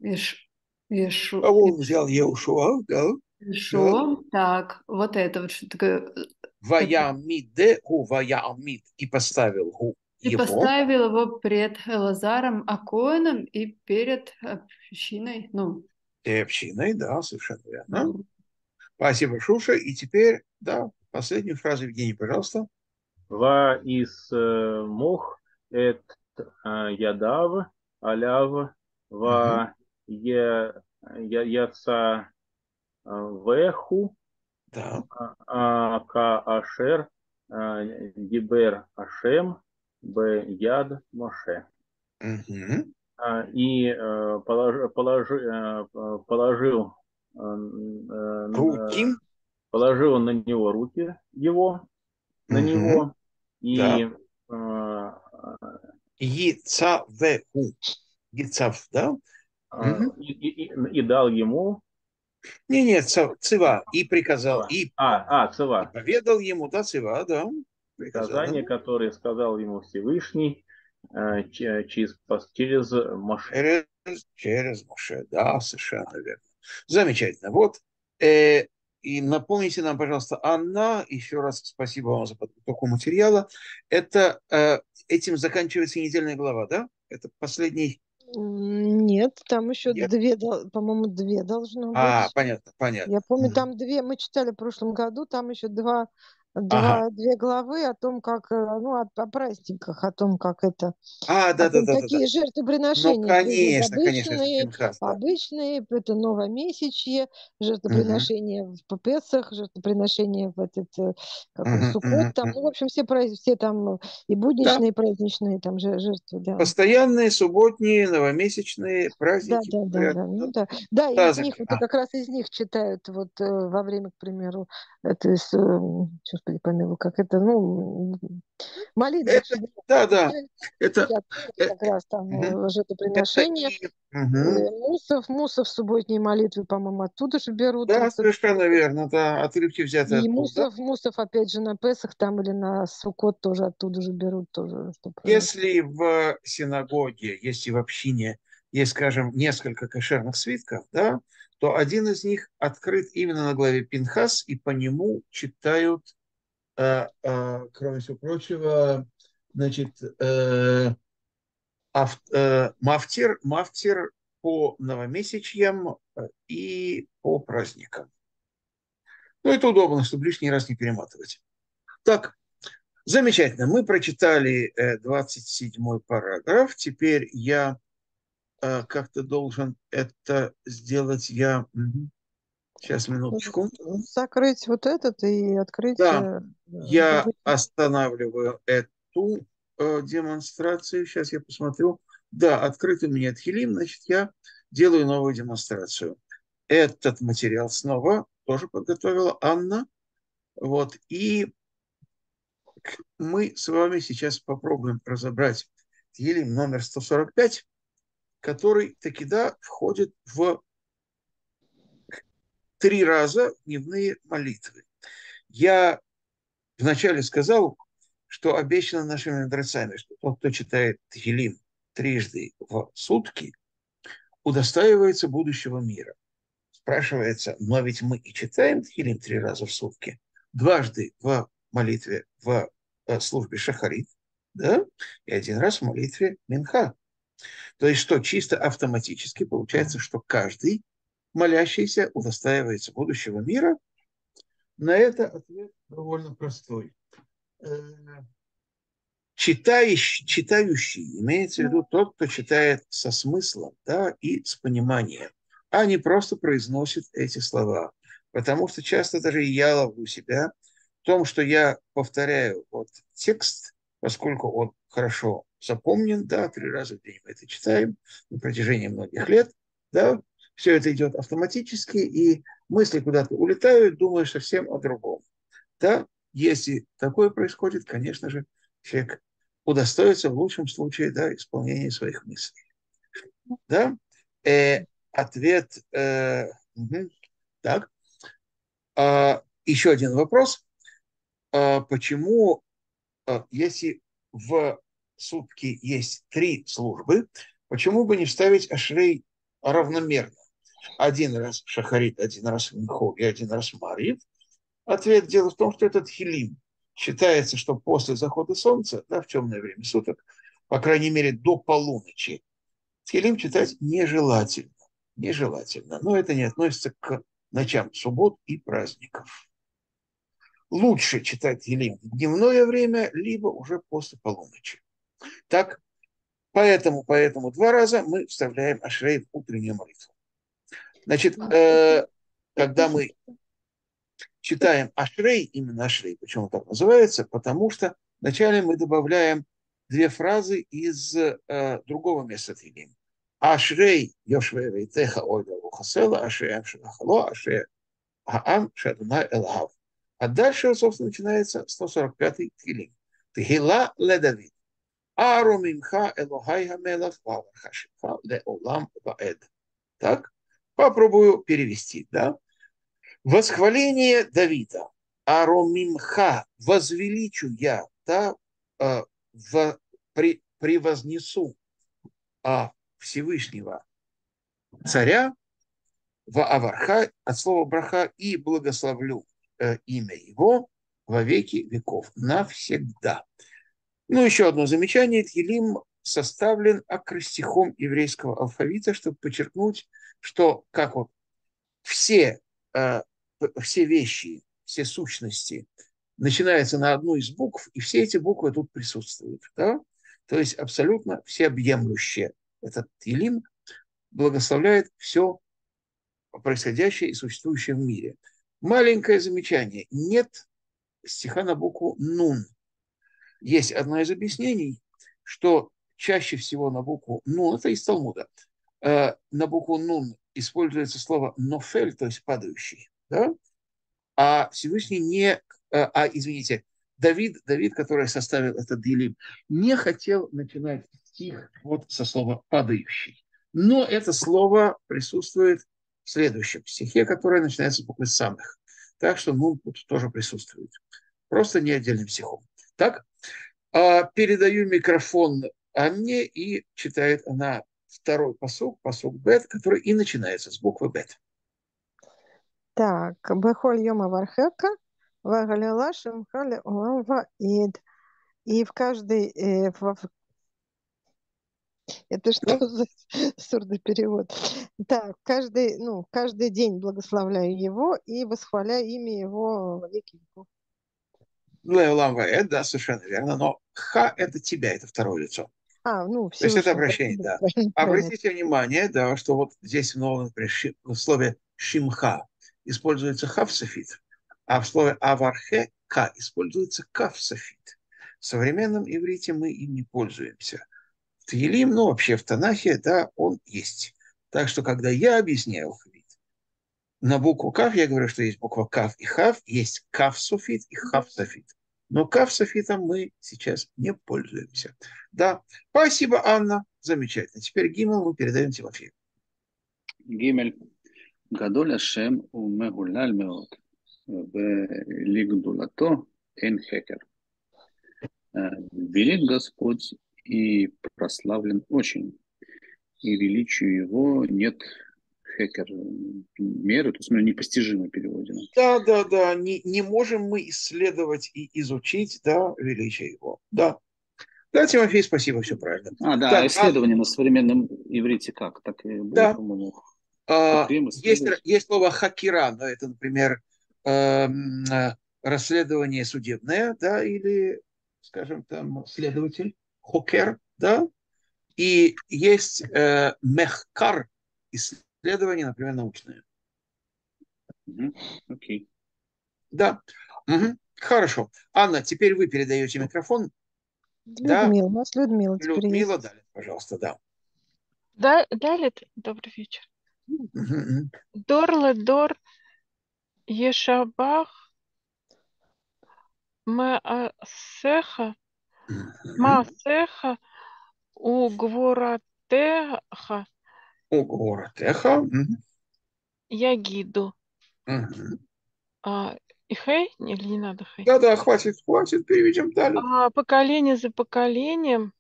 Иш- Ишу- А он взял Еушуа, да. Ишуа. Так, вот это вот что такое. э, Ваямиде гу ваямид и поставил гу И его поставил его пред Лазаром Акоином и перед общиной. Ну, и общиной, да, совершенно верно. ну, Спасибо, Шуша. И теперь, да, последнюю фразу, Евгений, пожалуйста. Ва из э, мох эт э, ядав аляв ва е я- яца э, веху Да. а, ка ашер дибер ашем б яд моше. А, И э, э, положил э, э, Руки. положил на него руки его, на Мгм. него, и Да. Яцавеху. Яцав, да? Мгм. и, и- и- и дал ему, Не, ца- цива. И приказал, и а, а, цива, поведал ему, да, цива, да. Ему. которое сказал ему Всевышний через, пос- через Моше. Через, через Моше, да, совершенно верно. Замечательно. Вот, э, и напомните нам, пожалуйста, Анна, еще раз спасибо вам за подготовку материала. Это, э, этим заканчивается недельная глава, да? Это последний... Нет, там еще Нет? две, по-моему, две должно А, быть. понятно, понятно. Я помню, Мгм. там две, мы читали в прошлом году, там еще два, Ага. два, две главы о том, как, э, ну, о, о праздниках, о том, как это, А, да, да, да, да, да. Ну, жертвоприношения придут конечно, конечно, обычные, да. обычные, это новомесячье, жертвоприношения в Песах, жертвоприношения в этот, э, как Мгм, Суккот, мгм, там, ну, в общем, все, праздники, все там э, и Да, будничные, и праздничные, там, же- жертвы, да. постоянные, субботние, новомесячные Да, праздники. да, да, говорят, да, ну да. да. Да, и Да, из них, замечательно. вот как раз из них читают вот во время, к примеру, это из, господи помилуй, как это, ну, м, молитвы Это, да, да, это, э, как раз там мгм. э, и... мгм. Э, Мусов, Мусов субботние молитвы, по-моему, оттуда же берут. Да, это. совершенно верно, да, отрывки взяты И оттуда. Мусов, Мусов, опять же, на Песах там или на Суккот тоже оттуда же берут тоже, Если в синагоге, если в общине есть, скажем, несколько кошерных свитков, да, то один из них открыт именно на главе Пинхас, и по нему читают, э, э, кроме всего прочего, значит, э, ав- э, мафтир, мафтир по новомесячьям э, и по праздникам. Ну, это удобно, чтобы лишний раз не перематывать. Так, замечательно. Мы прочитали э, 27 параграф. Теперь я э, как-то должен это сделать. Я... мгм. Сейчас, минуточку. Закрыть вот этот и открыть... Да, э, Я останавливаю эту э, демонстрацию. Сейчас я посмотрю. Да, открыт у меня Тхилим, значит, я делаю новую демонстрацию. Этот материал снова тоже подготовила Анна. Вот, и мы с вами сейчас попробуем разобрать Тхилим номер 145, который таки да входит в три раза дневные молитвы. Я вначале сказал, что обещано нашими мудрецами, что тот, кто читает Тхилим трижды в сутки, удостаивается будущего мира. Спрашивается, но ведь мы и читаем Тхилим три раза в сутки, дважды в молитве в э, службе Шахарит, да, и один раз в молитве Минха. То есть что, чисто автоматически получается, что каждый молящийся удостаивается будущего мира? На это ответ довольно простой. Э, Читающий, читающий имеется в виду тот, кто читает со смыслом да, и с пониманием, а не просто произносит эти слова. Потому что часто даже я ловлю себя в том, что я повторяю вот текст, поскольку он хорошо запомнен, да, три раза в день мы это читаем на протяжении многих лет, да, все это идет автоматически, и мысли куда-то улетают, думаешь совсем о другом. Да, если такое происходит, конечно же, человек удостоится в лучшем случае да, исполнения своих мыслей. Да? Э, ответ. Э, угу. Так. А, еще один вопрос. А, почему, а, если в сутки есть три службы, почему бы не вставить ашрей равномерно? Один раз шахарит, один раз минхо и один раз марит. Ответ дело в том, что этот хилим считается, что после захода солнца, да, в темное время суток, по крайней мере до полуночи, хилим читать нежелательно. Нежелательно. Но это не относится к ночам суббот и праздников. Лучше читать хилим в дневное время, либо уже после полуночи. Так, поэтому, поэтому два раза мы вставляем ашрей в утреннюю молитву. Значит, э, когда мы читаем Ашрей, именно Ашрей, почему так называется, потому что вначале мы добавляем две фразы из э, другого места Тилим. Ашрей Йошвей Вейтеха Ойда Лухасела, Ашрей Амшелахало, Ашрей Хаам Шадуна Элхав. А дальше, собственно, начинается 145-й Тилим. Тихила ле Давид. Ару мимха Элохай Хамелах Вавархашиха ле Олам Ваэд. Так, попробую перевести, да? Восхваление Давида. Аромимха, возвеличу я, да, э, в, при, превознесу а, Всевышнего царя в Аварха, от слова браха, и благословлю э, имя его во веки веков, навсегда. Ну, еще одно замечание. Тилим составлен акростихом еврейского алфавита, чтобы подчеркнуть, что как вот все э, все вещи, все сущности начинаются на одну из букв, и все эти буквы тут присутствуют. Да? То есть абсолютно всеобъемлющее. Этот Илим благословляет все происходящее и существующее в мире. Маленькое замечание. Нет стиха на букву «нун». Есть одно из объяснений, что чаще всего на букву «нун», это из Талмуда, на букву «нун» используется слово «нофель», то есть «падающий» да? а Всевышний не, а, извините, Давид, Давид, который составил этот Дилим, не хотел начинать стих вот со слова «падающий». Но это слово присутствует в следующем стихе, который начинается с буквы «самых». Так что ну, тут тоже присутствует. Просто не отдельным стихом. Так, а, передаю микрофон Анне, и читает она второй посук, посук Бет, который и начинается с буквы Бет. Так, Бехоль Йома Вархека, Вагалила Шимхали Улам Ваид. И в каждый, э, в, Это что за сурдоперевод? Так, каждый, ну, каждый день благословляю его и восхваляю имя его во веки веков. Леолам Ваэд, да, совершенно верно. Но ха – это тебя, это второе лицо. А, ну, То есть это обращение, да. Обратите внимание, да, что вот здесь в новом, например, ши- в слове שמך используется כף סופית, а в слове אברכך используется כף סופית. В современном иврите мы им не пользуемся. В תהילים, ну вообще в Танахе, да, он есть. Так что, когда я объясняю алфавит, на букву כף я говорю, что есть буква כף и כף, есть כף סופית и כף סופית. Но כף סופית ом мы сейчас не пользуемся. Да. Спасибо, Анна. Замечательно. Теперь Гимел мы передаем Тимофею. Гимель. Гадоль у умегуляль меот. лигдулато эн хекер. Э, Велик Господь и прославлен очень, и величию его нет хекер меры, то есть непостижимо переводено. Да, да, да, не, не можем мы исследовать и изучить, да, величие его, да. Да, Тимофей, спасибо, все правильно. А, да, Так, а исследование на современном иврите как? Так и будет, Да. по-моему. А, есть, есть слово хакира, да, это, например, эм, э, расследование судебное, да, или, скажем, там, следователь, хокер, да, и есть э, мехкар, исследование, например, научное. Окей. Да, Мгм. хорошо. Анна, теперь вы передаете микрофон. Да. Людмила, у нас Людмила теперь Людмила, есть. далее, пожалуйста, да. Да, Далит, добрый вечер. Мгм, мгм. Дор ледор ешабах маасеха маасеха угворатеха Ого, Теха. Мгм. ягиду. Мгм. А, и хей? Или не надо хей? Да-да, хватит, хватит, переведем далее. А, поколение за поколением.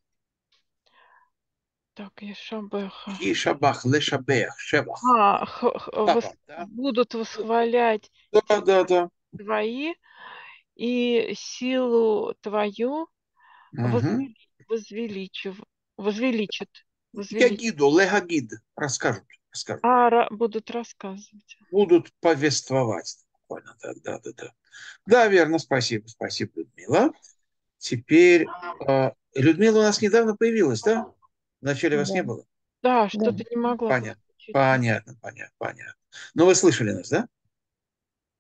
Так, ешабеха. И шабах, лешабех, шебах. А, х- х- вос- Шабах, да? будут восхвалять Да, да, да. твои и силу твою возвели- возвеличив, возвеличат. возвеличат. Ягиду, легагид расскажут, расскажут. А, будут рассказывать. Будут повествовать спокойно, да, да, да, да. Да, верно, спасибо, спасибо, Людмила. Теперь, э, Людмила у нас недавно появилась, да? Вначале да. вас не было? Да, что-то да. не могла. Понятно, понятно, понятно, понятно. Но вы слышали нас, да?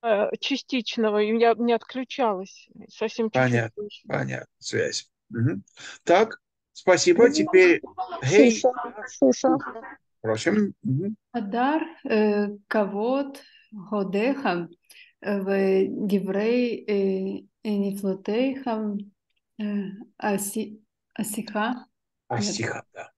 Э, частичного, я не отключалась, совсем чуть-чуть. Понятно, понятно, связь. Угу. Так, спасибо, теперь... эй, Суша. Hey. Слушал, Просим. Адар, э, кавод, годеха в Гиврей и, э, и э, Нефлотейхам э, аси, Асиха. Асиха, да.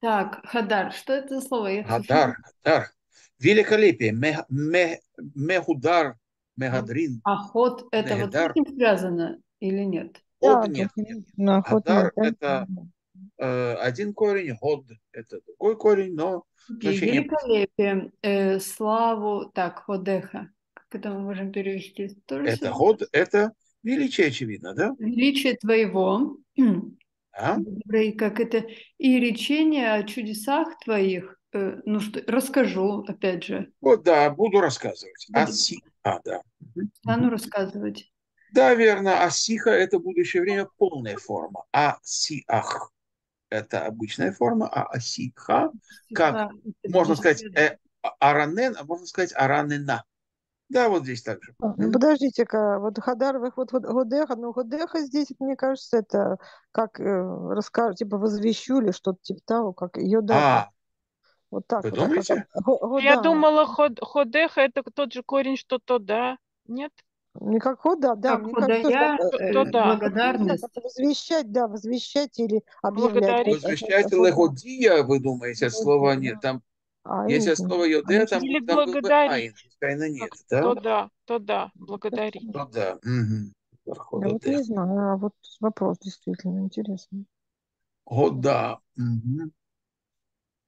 Так, Хадар, что это за слово? Я хадар, хочу... Хадар. Великолепие. Мех, мех, мехудар, Мегадрин. Охот это мегадар. вот с этим связано или нет? Ход да, нет. нет. Хадар это э, один корень, ход это другой корень, но... Значение... Великолепие, э, славу, так, ходеха это мы можем перевести? Тоже это ход, это величие, очевидно, да? Величие твоего. Добрый, как это, и речение о чудесах твоих, э, ну что, расскажу, опять же, Вот, да, буду рассказывать. Буду. Аси, а, да. Стану рассказывать. Да, верно. Асиха – это будущее время полная форма. Асиах – это обычная форма, а асиха, Как? Это можно сказать, э, аранен, а можно сказать аранена. Да, вот здесь также. Ну, подождите-ка, вот Хадаровых, вот, вот Годеха, ну Годеха здесь, мне кажется, это как э, расскажу, типа возвещу или что-то типа того, как ее да. А, Вот так вы вот. думаете? Го- Года. Я думала, ход, ходеха это тот же корень, что то да. Нет? Не как хода, да, Как мне кажется, ходая, что, э, то да. благодарность. как возвещать, да, возвещать или объявлять. Благодарить. Вот, Возвещать вот, вот, легодия, вы думаете, от слова нет. Там, а, если от именно. слова йоде, там, Или там был бы айн, пускай нет, То да? да, то да, благодарить. Ну да. Мгм. Я вот Хододех. не знаю, а вот вопрос действительно интересный. О, да.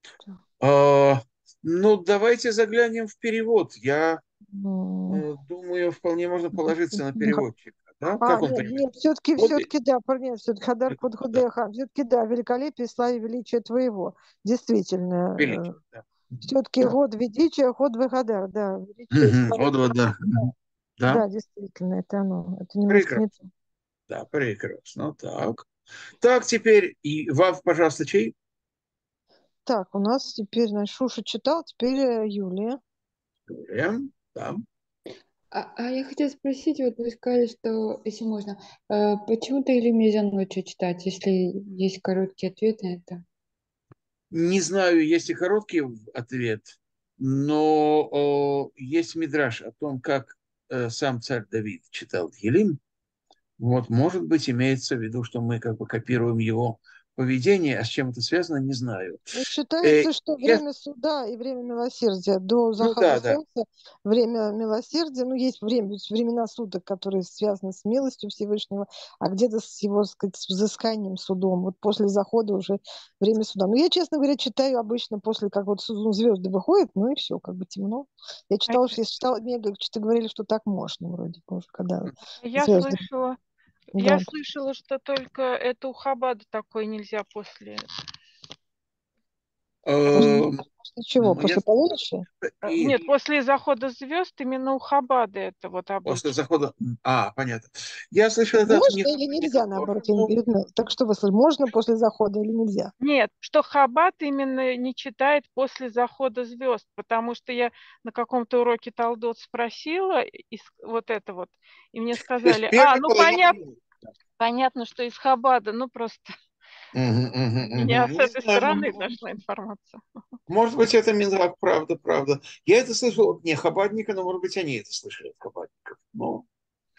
Так. А, ну, давайте заглянем в перевод. Я Ну, э, думаю, вполне можно положиться на переводчика. да? А, Как он нет, нет, все-таки, Вот и- все-таки, да, нет, все-таки Хадар под Худеха, все-таки, да, великолепие, и величие твоего, действительно. величие, да. Все-таки год величия, ход Хадар, да, величие, Мгм, слава, Вот, вот, да. Да, да, действительно, это оно, это немножко не то. да, прекрасно. Так. Так, теперь и Вав, пожалуйста, чей? Так, у нас теперь, значит, Шуша читал, теперь э, Юлия. Юлия. Да. А, а я хотела спросить, вот вы сказали, что, если можно, э, почему-то или нельзя ночью читать, если есть короткий ответ на это? Не знаю, есть и короткий ответ, но о, есть мидраж о том, как э, сам царь Давид читал Елим. Вот, может быть, имеется в виду, что мы как бы копируем его поведение, а с чем это связано, не знаю. Ну, считается, Э, что я- время суда и время милосердия до Ну захода да, да. солнца, время милосердия, ну, есть время, есть времена суток, которые связаны с милостью Всевышнего, а где-то с его, так сказать, с взысканием судом. Вот после захода уже время суда. Но я, честно говоря, читаю обычно после, как вот ну, звезды выходят, ну и все, как бы темно. Я читала, что я читала, мне что-то говорили, что так можно вроде бы уже, когда Я звезды. слышала, Да. я слышала, что только это у Хабада такое нельзя после. Э, После чего? ну, После полуночи? э, и Нет, после захода звезд именно у Хабада это вот обычно. после захода... А, понятно. Я слышал это от Можно них- или нельзя, наоборот, Ну. Так что вы слышали, можно после захода или нельзя? Нет, что Хаббат именно не читает после захода звезд, потому что я на каком-то уроке Талдот спросила из вот это вот, и мне сказали, а, ну понятно, понятно, что из Хабада, ну просто Мгм. с этой стороны дошла информация. Может быть, это Минзак, правда, правда. Я это слышал от не хабадника, но, может быть, они это слышали от хабадников. Но,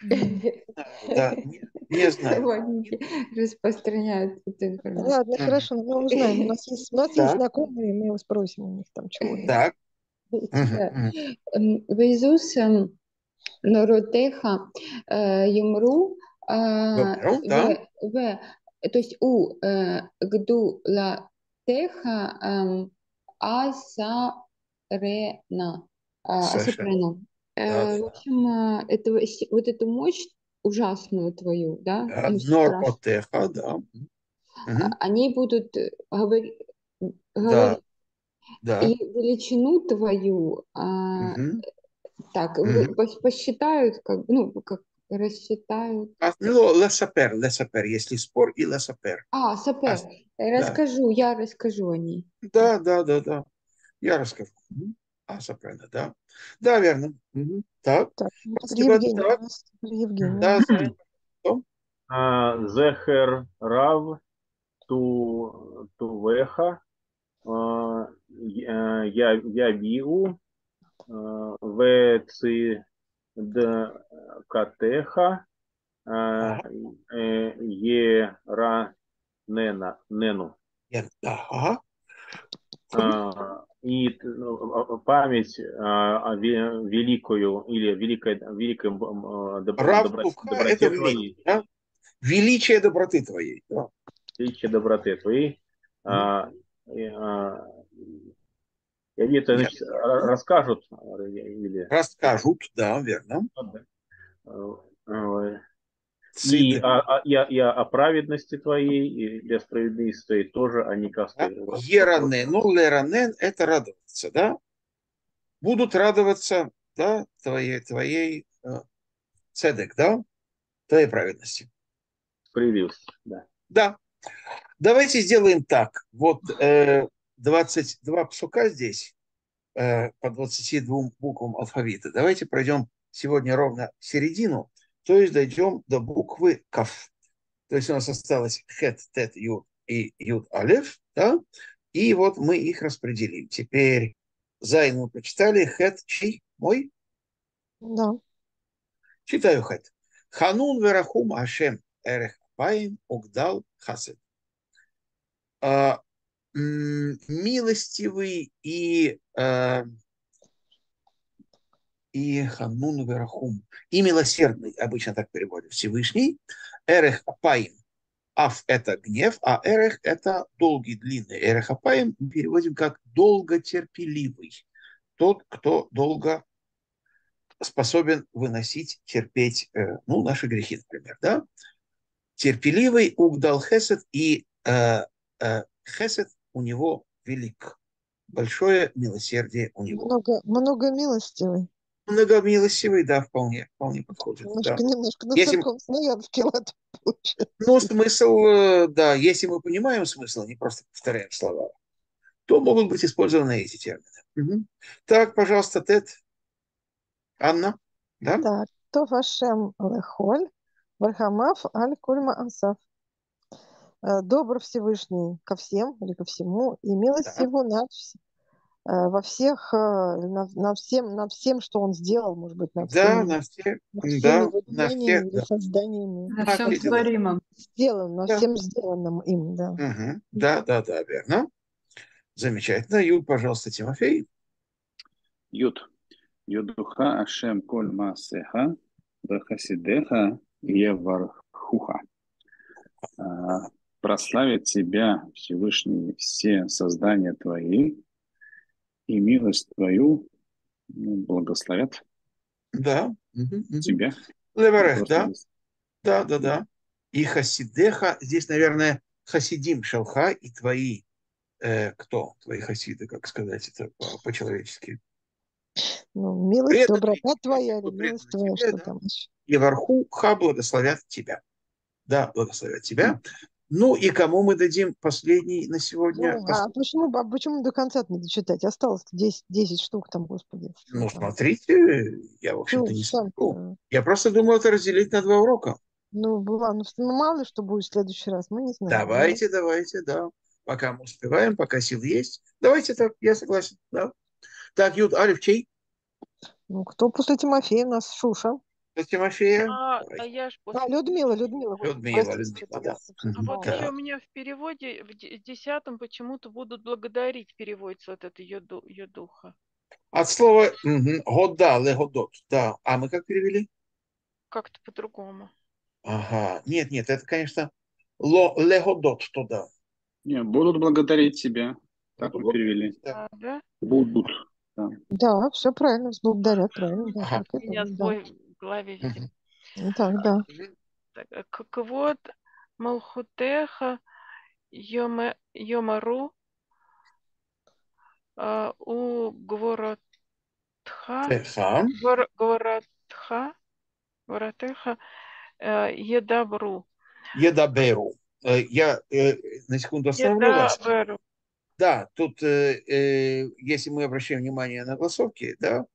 да, не, не знаю. Хабадники распространяют эту информацию. Ладно, хорошо, ну, мы узнаем. У нас есть, у нас есть Так. знакомые, мы спросим у них там чего-нибудь. Так. Вейзус ем, норотеха е, юмру а, в, то есть у э, гду ла теха эм, асарена. Э, Да, В да. общем, это, вот эту мощь ужасную твою, да, Да, ну, Нор страшную, отеха, да. Мгм. они будут э, говори- Да, говорить да. и величину твою а, Мгм. Так, пос- посчитают, как, ну, как рассчитают. А, Ну, лесапер, лесапер, если спор и лесапер. А, сапер, А, расскажу, я расскажу о ней. Да, да, да, да. Я расскажу. А, сопрано, да. Да, верно. Мгм. Так, Так, ну, спасибо. Евгений. Так, у нас теперь Евгений. да. А, Зехер Рав Ту Тувеха а, я- я- Явиу а, Веци Д Катеха а, э, Ера Нена Нену. Ага. И память о ве- великую или великой, великой м, добро- Рав добро- Тувха – доброте твоей. величие, да? Величие доброты твоей. Да. величие доброты твоей. А, и, а, и они это значит, ра- расскажут или Расскажут, да, верно. и о, о- и о- и о праведности твоей, и для справедливости твоей тоже они как-то... Еранен, ну, леранен – это радоваться, да? Будут радоваться, да, твоей, твоей э, цедек, да? Твоей праведности. Справедливости, да. Да. Давайте сделаем так. Вот э, 22 псука здесь э, по 22 буквам алфавита. Давайте пройдем сегодня ровно середину, то есть дойдем до буквы Каф. То есть у нас осталось Хет, Тет, Юд и Юд Алеф, да? И вот мы их распределим. Теперь Зайн мы прочитали, Хет, чей? Мой? Да. Читаю Хет. Ханун верахум Ашем эрех апаим угдал хасед. Милостивый и а, и ханун верахум, и милосердный, обычно так переводят, Всевышний. Эрех апаим. Аф – это гнев, а эрех – это долгий, длинный. Эрех апаим переводим как долготерпеливый. Тот, кто долго способен выносить, терпеть, э, ну, наши грехи, например, да? Терпеливый угдал хесед, и э, э, хесед у него велик. Большое милосердие у него. Много, много милостивый. Многомилостивый, да, вполне, вполне подходит. Немножко, да. немножко на Если- таком славянском лад. Ну, смысл, э, да, если мы понимаем смысл, не просто повторяем слова, то могут быть использованы эти термины. Мгм. Так, пожалуйста, טית. Анна, да? Так, טוב השם לכל, ורחמיו על כל מעשיו. Э, Добр Всевышний ко всем или ко всему, и милость Да. его над вс- э, во всех, э, на, на всем, над всем, что он сделал, может быть, над Да, всеми, на все, над всеми да, его на все, деяниями или да. созданиями, На всем творимом. сделан, на Да. всем сделанным им, да. Мгм. Да, да, да, верно. Замечательно. Юд, пожалуйста, Тимофей. Юд. Юдуха Ашем Коль Масеха Вахасидеха Евархуха. Прославит тебя, Всевышний, все создания твои, и милость твою ну, благословят Да. Тебя. Просто да? Да, да, да. И хасидеха, здесь, наверное, хасидим шалха и твои, э, кто твои хасиды, как сказать это по- по-человечески? Ну, милость, Преданный, доброта твоя милость твоя, тебе, что да. там еще? И варху ха благословят тебя. Да, благословят тебя. Ну и кому мы дадим последний на сегодня? Ну, а почему, а почему до конца надо читать? Осталось 10, 10 штук там, господи. Ну, смотрите, я, в Чё общем-то, вы не смотрю. Я просто думал это разделить на два урока. Ну, была, ну, ну, мало ли что будет в следующий раз, мы не знаем. Давайте, давайте, да. Пока мы успеваем, пока сил есть. Давайте так, я согласен, да. Так, Юд, Алиф, чей? Ну, кто после Тимофея у нас? Шуша. Тимофея? А, а я ж А. Людмила, Людмила. вот, Людмила, Людмила, да. А вот Так. еще у меня в переводе, в де- десятом почему-то будут благодарить, переводится вот это йоду, йодуха. От слова года, легодот, да. А мы как перевели? Как-то по-другому. Ага, нет, нет, это, конечно, ло, легодот туда. Не, будут благодарить тебя. Так мы перевели. Да. А, да? Будут. Да, все правильно, благодарят, правильно. Да, Ага. меня да. Голове, видимо. Ну, Так, да. Мгм. Так, а Как вот Малхутеха Йоме- Йомару а, у Гворотха Гворотха Гворотеха э, Едабру Едаберу. Э, Я э, на секунду остановлю вас. Да, тут, если мы обращаем внимание на голосовки, да,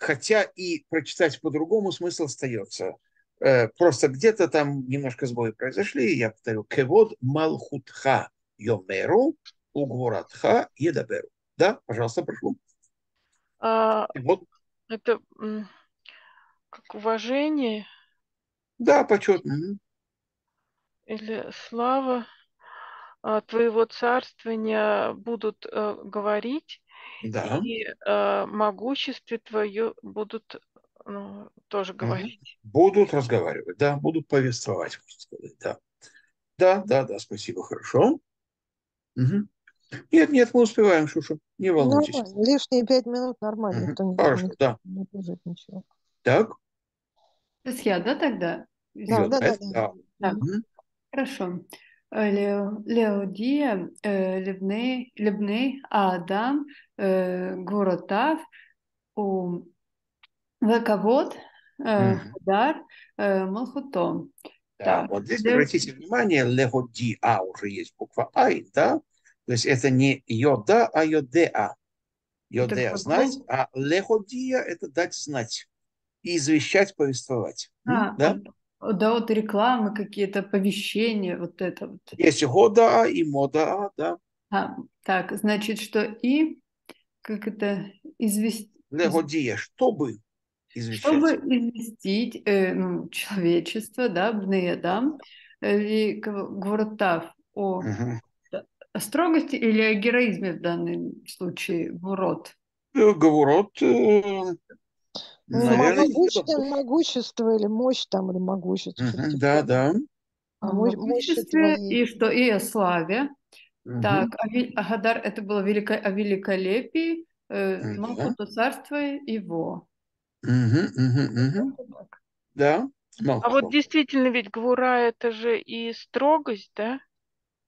хотя и прочитать по-другому смысл остается. Э, просто где-то там немножко сбои произошли, я повторю. Кевод малхутха йомеру угворатха едаберу. Да, пожалуйста, прошу. А, Кевод, Это как уважение да, почет. или слава а, твоего царствования будут э, говорить, Да. и э, могуществе твое будут ну, тоже говорить. Будут разговаривать, да, будут повествовать, можно сказать, да. Да, да, да, спасибо, хорошо. Мгм. Нет, нет, мы успеваем, Шуша, не волнуйтесь. Нормально. Лишние пять минут нормально. Никто не, Хорошо, никто да. не бежит ничего. Так, Сейчас я, да, тогда? Да, да, да, Юдбет, да. Так, Мгм. хорошо. Лео- Леодия, э, Лебней, Лебней, Адам, э, Гуротав, у Вековод, э, э, Малхутом. Да, вот здесь обратите внимание, легоди а уже есть буква ай, да? То есть это не йода, а йодеа. Йодеа знать, а леходия это дать знать и извещать, повествовать. А, Да? Вот, да, вот рекламы какие-то, оповещения, вот это вот. Есть года и мода, да. А, так, значит, что и, как это, извести, Легодия, чтобы извещать. чтобы известить э, ну, человечество, да, Бнеядам, или Гвартав о, Мгм. о строгости или о героизме в данном случае, Гурот. Э, Говорот, э, Ну, наверное, могущество, не могущество или мощь там, или могущество. Мгм, что-то Да, да. А О мощь, могуществе твоей. и что и о славе. Мгм. Так, а, ве- а Гадар это было велико, о великолепии, э, М, да. Царства его. Угу, угу, угу. Да. А Малхус. вот действительно ведь Гвура это же и строгость, да?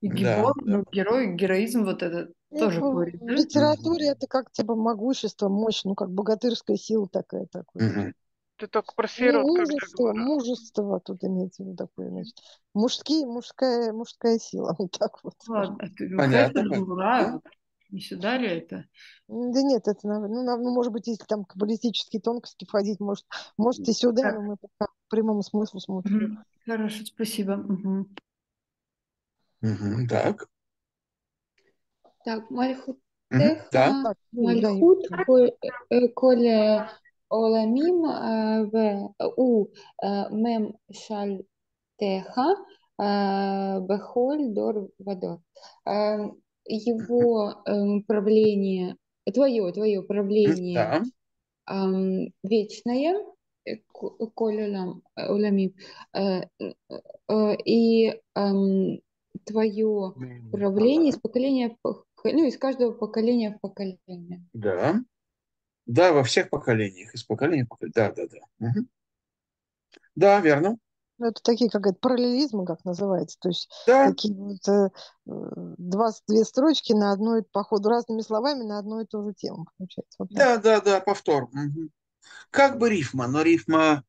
И Да, гибор, да. ну, герой, героизм вот этот Ну, тоже в говорит, в да? литературе это как типа могущество, мощь, ну как богатырская сила такая, такой. Мгм. Ты только про сирот когда мужество, мужество тут имеется в виду такое, значит. Мужские, мужская, мужская сила, вот так вот. Ладно, ты Понятно, вот не сюда ли это? Да нет, это, ну, ну, может быть, если там каббалистические тонкости входить, может, может и сюда, Так. но мы пока по прямому смыслу смотрим. Хорошо, спасибо. Мгм. Мгм. Так. Так, Мальхут Мгм. Да. Мальхут. Коль э, Оламим, э, в У э, Мем Шаль Теха, э, Бехоль Дор Вадор. Его правление, твое, твое правление Да. вечное, ко- Коль Олам- Оламим, и твое правление из поколения, в ну, из каждого поколения в поколение. Да. Да, во всех поколениях. Из поколения в поколение. Да, да, да. Мгм. Да, верно. Ну, это такие, как это, параллелизмы, как называется. То есть Да. такие вот э, два, две строчки на одной, по ходу разными словами на одну и ту же тему, получается. Вот. Да, да, да, повтор. Мгм. Как бы рифма, но рифма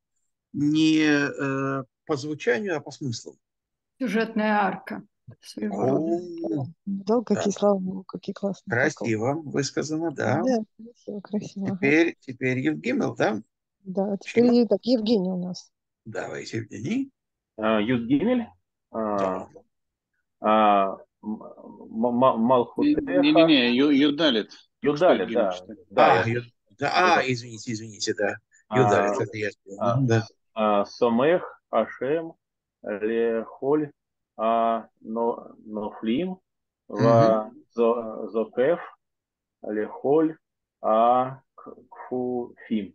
не э, по звучанию, а по смыслу. Сюжетная арка своего Да, какие слова, какие классные. Красиво высказано, да. Да, красиво, красиво. Теперь, теперь Евгимел, да? Да, теперь так, Евгений у нас. Давайте, Евгений. А, м- Малхутеха, Не-не-не, Юдалит. Юдалит, да, да, А, да, а, извините, извините, да. а, Юдалит, это я а, Да. Сомех, Ашем, Лехоль, а, Но- Нофлим, Ва Зо- Зокеф, Лехоль, А Кфуфим.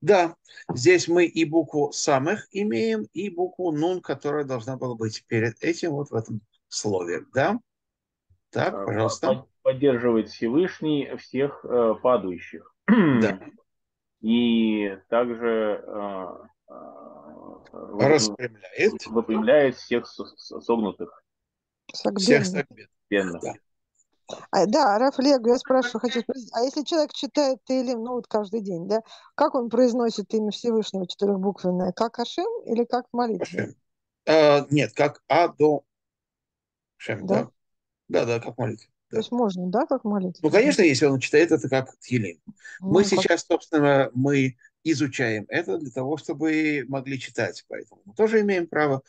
Да, здесь мы и букву самых имеем, и букву нун, которая должна была быть перед этим вот в этом слове. Да? Так, пожалуйста. под- Поддерживает Всевышний всех э, падающих. Да. И также э, э, Распрямляет выпрямляет всех со- со- согнутых, всех бедных. Да. А, да, Рафлег, я спрашиваю, хочу спросить, а если человек читает Тейлим, ну вот каждый день, да, как он произносит имя Всевышнего четырехбуквенное? Как Ашем или как в молитве? Шем. А, нет, как А до Шем, Да? да? Да, да, как молитва. То Да. есть можно, да, как в молитве? Ну, конечно, если он читает это как Тхилим. Ну, Мы как- сейчас, собственно, мы изучаем это для того, чтобы могли читать. Поэтому мы тоже имеем право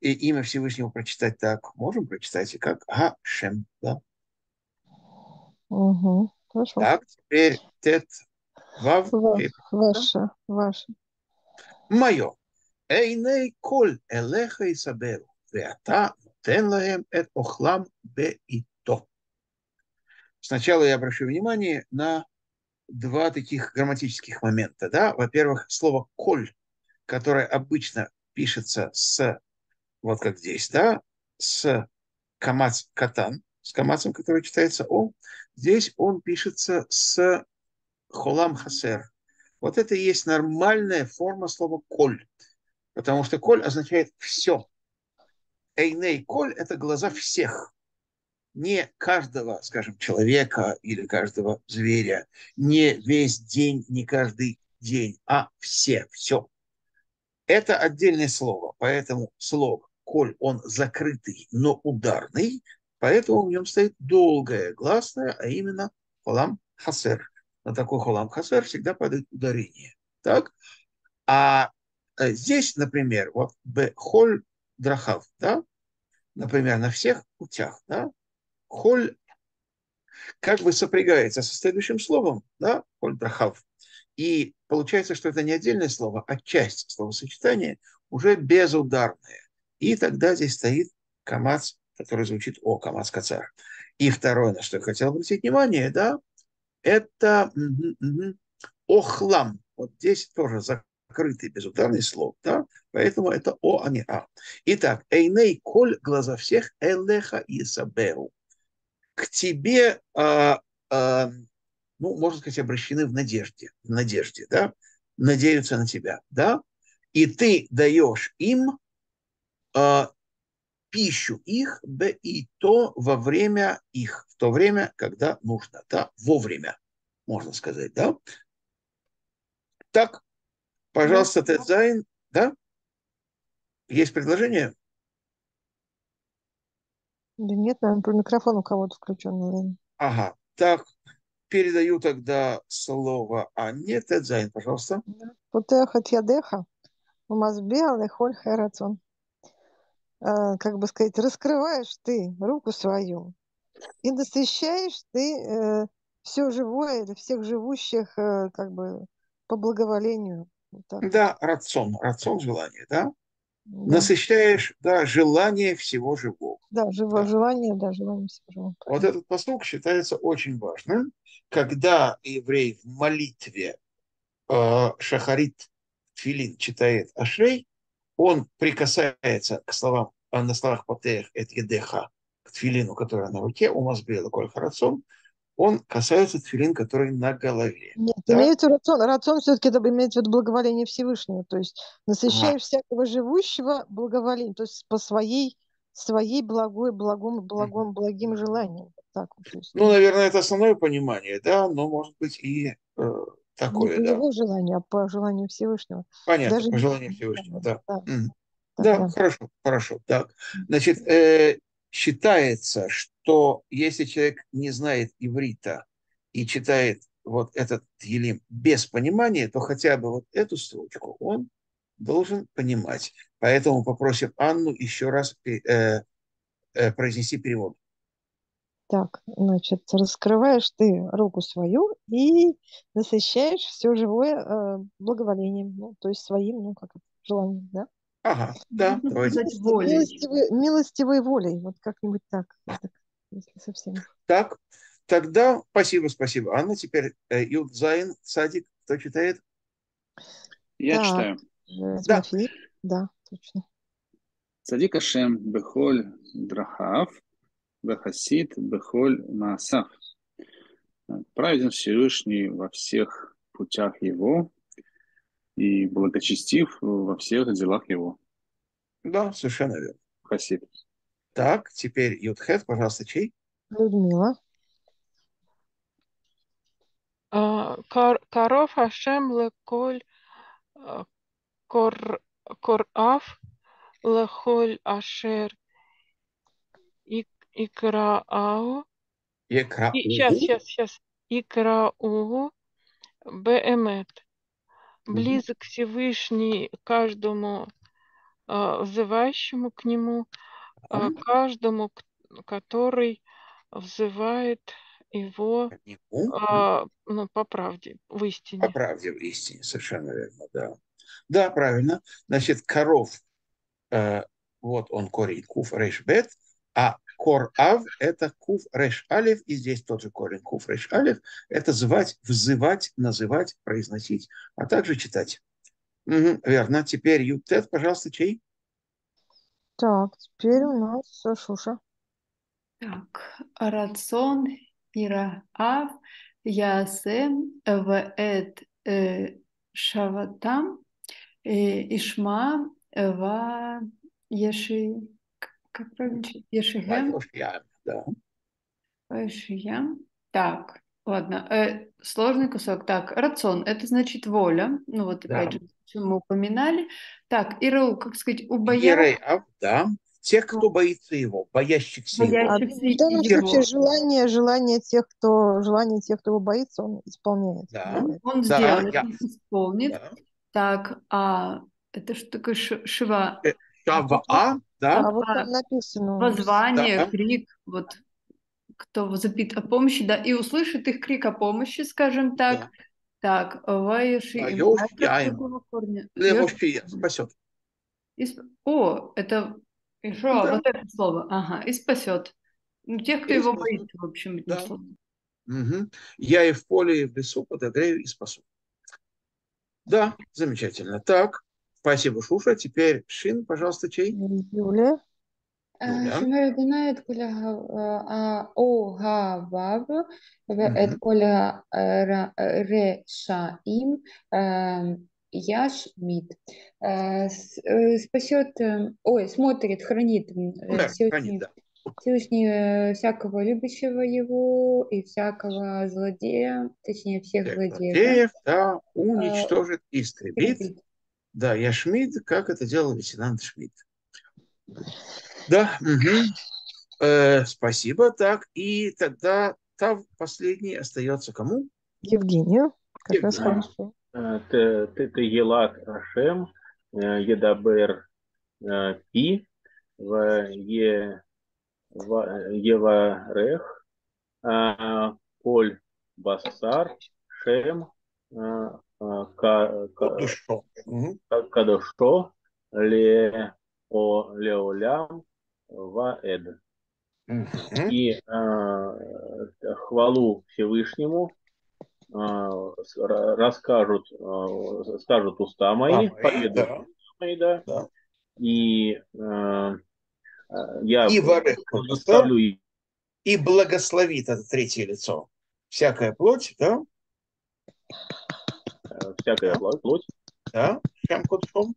и имя Всевышнего прочитать так. Можем прочитать и как Гашем. Да? Мгм. Хорошо. Так, теперь Тет Вав. Ваше, ваше. Мое. Эйней коль элеха и саберу. Веата тен лаем эт охлам беито. Сначала я обращу внимание на два таких грамматических момента. Да? Во-первых, слово «коль», которое обычно пишется с, вот как здесь, да, с камац катан, с камацем, который читается «о», здесь он пишется с холам хасер. Вот это и есть нормальная форма слова «коль», потому что «коль» означает «все». Эйней коль – это глаза всех, не каждого, скажем, человека или каждого зверя, не весь день, не каждый день, а все, все. Это отдельное слово, поэтому слово «коль» он закрытый, но ударный, поэтому в нем стоит долгое гласное, а именно холам хасер. На такой холам хасер всегда падает ударение. Так? А э, здесь, например, вот бехоль драхав, да? например, на всех путях, да? Холь как бы сопрягается со следующим словом, да, холь драхав. И получается, что это не отдельное слово, а часть словосочетания уже безударная. И тогда здесь стоит камац, который звучит о, камац кацар. И второе, на что я хотел обратить внимание, да, это охлам. Вот здесь тоже закрытый безударный слог, да, поэтому это о, а не а. Итак, эйней коль, глаза всех, элеха и саберу. К тебе, а, а, ну, можно сказать, обращены в надежде, в надежде, да. надеются на тебя, да? И ты даешь им э, пищу их, да и то во время их, в то время, когда нужно, да, вовремя, можно сказать, да? Так, пожалуйста, ט״ז, да? Есть предложение? Да нет, наверное, про микрофон у кого-то включен, наверное. Ага, так, передаю тогда слово Анне ט״ז, пожалуйста. Путехат ядеха, умазбеал и холь херацон. А, как бы сказать, раскрываешь ты руку свою и насыщаешь ты э, все живое всех живущих э, как бы по благоволению. Вот да, рацион, рацион желания, да? Да, Насыщаешь, да, желание всего живого. да, живо, Да. желание, да, желание всего живого. Вот этот посыл считается очень важным, когда еврей в молитве э, Шахарит Тфилин читает Ашрей, он прикасается к словам, а на словах Патех это Едеха, к Тфилину, который на руке, у Мазбела Коль Харацон, он касается Тфилин, который на голове. Нет, Да? имеется рацион. Рацион все-таки это имеется в виду благоволение Всевышнего. То есть насыщаешь всякого живущего благоволением, то есть по своей, своей благой, благом, благом, благим желанием. Так есть, Ну, наверное, это основное понимание, да, но может быть и э, не такое, по да. его желанию, а по желанию Всевышнего. Понятно, Даже по не- желанию Всевышнего, да. Да, Мгм. так, Да, да. хорошо, хорошо. Так, значит, э, считается, что если человек не знает иврита и читает вот этот Елим без понимания, то хотя бы вот эту строчку он должен понимать. Поэтому попросим Анну еще раз э, э, произнести перевод. Так, значит, раскрываешь ты руку свою и насыщаешь все живое э, благоволением, ну, то есть своим, ну, как желанием, да? Ага, да, Можно давайте. сказать волей. Милостивой, милостивой волей, вот как-нибудь так, так, если совсем. Так, тогда спасибо, спасибо. Анна, теперь э, Юд Зайн, Садик, кто читает? Я читаю. Э, Да. Тимофей, да, точно. Цадик Ашем бехоль драхав, бехасид бехоль маасав. Праведен Всевышний во всех путях его и благочестив во всех делах его. Да, совершенно верно. Хасид. Так, теперь Юдхет, пожалуйста, чей? Людмила. А, кар- Каров Ашем леколь кор корав лехоль ашер ик- икраау Екра. И сейчас, сейчас, сейчас. Икрау Беэмет. Близок Всевышний каждому а, взывающему к нему, а, каждому, который взывает его а, ну, по правде, в По истине. правде в истине, совершенно верно, да. Да, правильно. Значит, коров, э, вот он корень куф реш бет, а кор ав – это куф реш алев, и здесь тот же корень куф реш алев – это звать, взывать, называть, произносить, а также читать. Мгм, верно. Теперь ютет, пожалуйста, чей? Так, теперь у нас Шуша. Так, рацион Ираав Ясем Веет э, Шаватам э, Ишма Ва Еши как правильно Вайошьям, Да. Ваешиям. Так, ладно. э, сложный кусок. Так, рацион это значит воля. Ну вот Да. опять же, что мы упоминали. Так, Ирау, как сказать, убоя... Ерей-ав, да. Тех, кто боится его, боящихся его. А Боящихся в данном его. случае желание, желание тех, кто, желание тех, кто его боится, он исполняет. Да. Он Да, сделает, я- исполнит. Да. Так, а это что такое ши- шива? Шава-а, А да. вот там написано. Воззвание, Да. крик, вот кто возопит о помощи, да, и услышит их крик о помощи, скажем так. Да. Так, ваеши А, им. спасет. и сп- О, это что, Да. вот это слово. Ага, и спасет. Ну, тех, кто И его спасет. боится, в общем, этим Да. словом. Мгм. Я и в поле, и в лесу подогрею и спасу. Да, замечательно. Так, Спасибо, Шуша. Теперь Шин, пожалуйста, чей? Юля. Э, Шумер Динает Коля Ога э, а, Вав, Эд Коля э, Ре Ша Им, Яш Мид. Спасет, ой, смотрит, хранит. Да. Всевышний всякого любящего его и всякого злодея, точнее всех, всех злодеев, да уничтожит, истребит, истребит да, я Шмидт, как это делал лейтенант Шмидт. Да, мгм. Э, спасибо. Так, и тогда там последний остается кому? Евгения, как раз Евгения. хорошо. Э, Т- Т- Тегелат Ашем, э, Едабер э, Пи, Еварех, Коль Басар, Шем, Ка- Ка- Душо. Мгм. Кадошо, Ле О Леолям, Ваэд. И э, хвалу Всевышнему э, расскажут, э, скажут уста мои, мои, поведут да. мои, да. Да. И э, я И и- И благословит это третье лицо. Всякая плоть, да? Э, всякая плоть. Да, Шем Кодшом.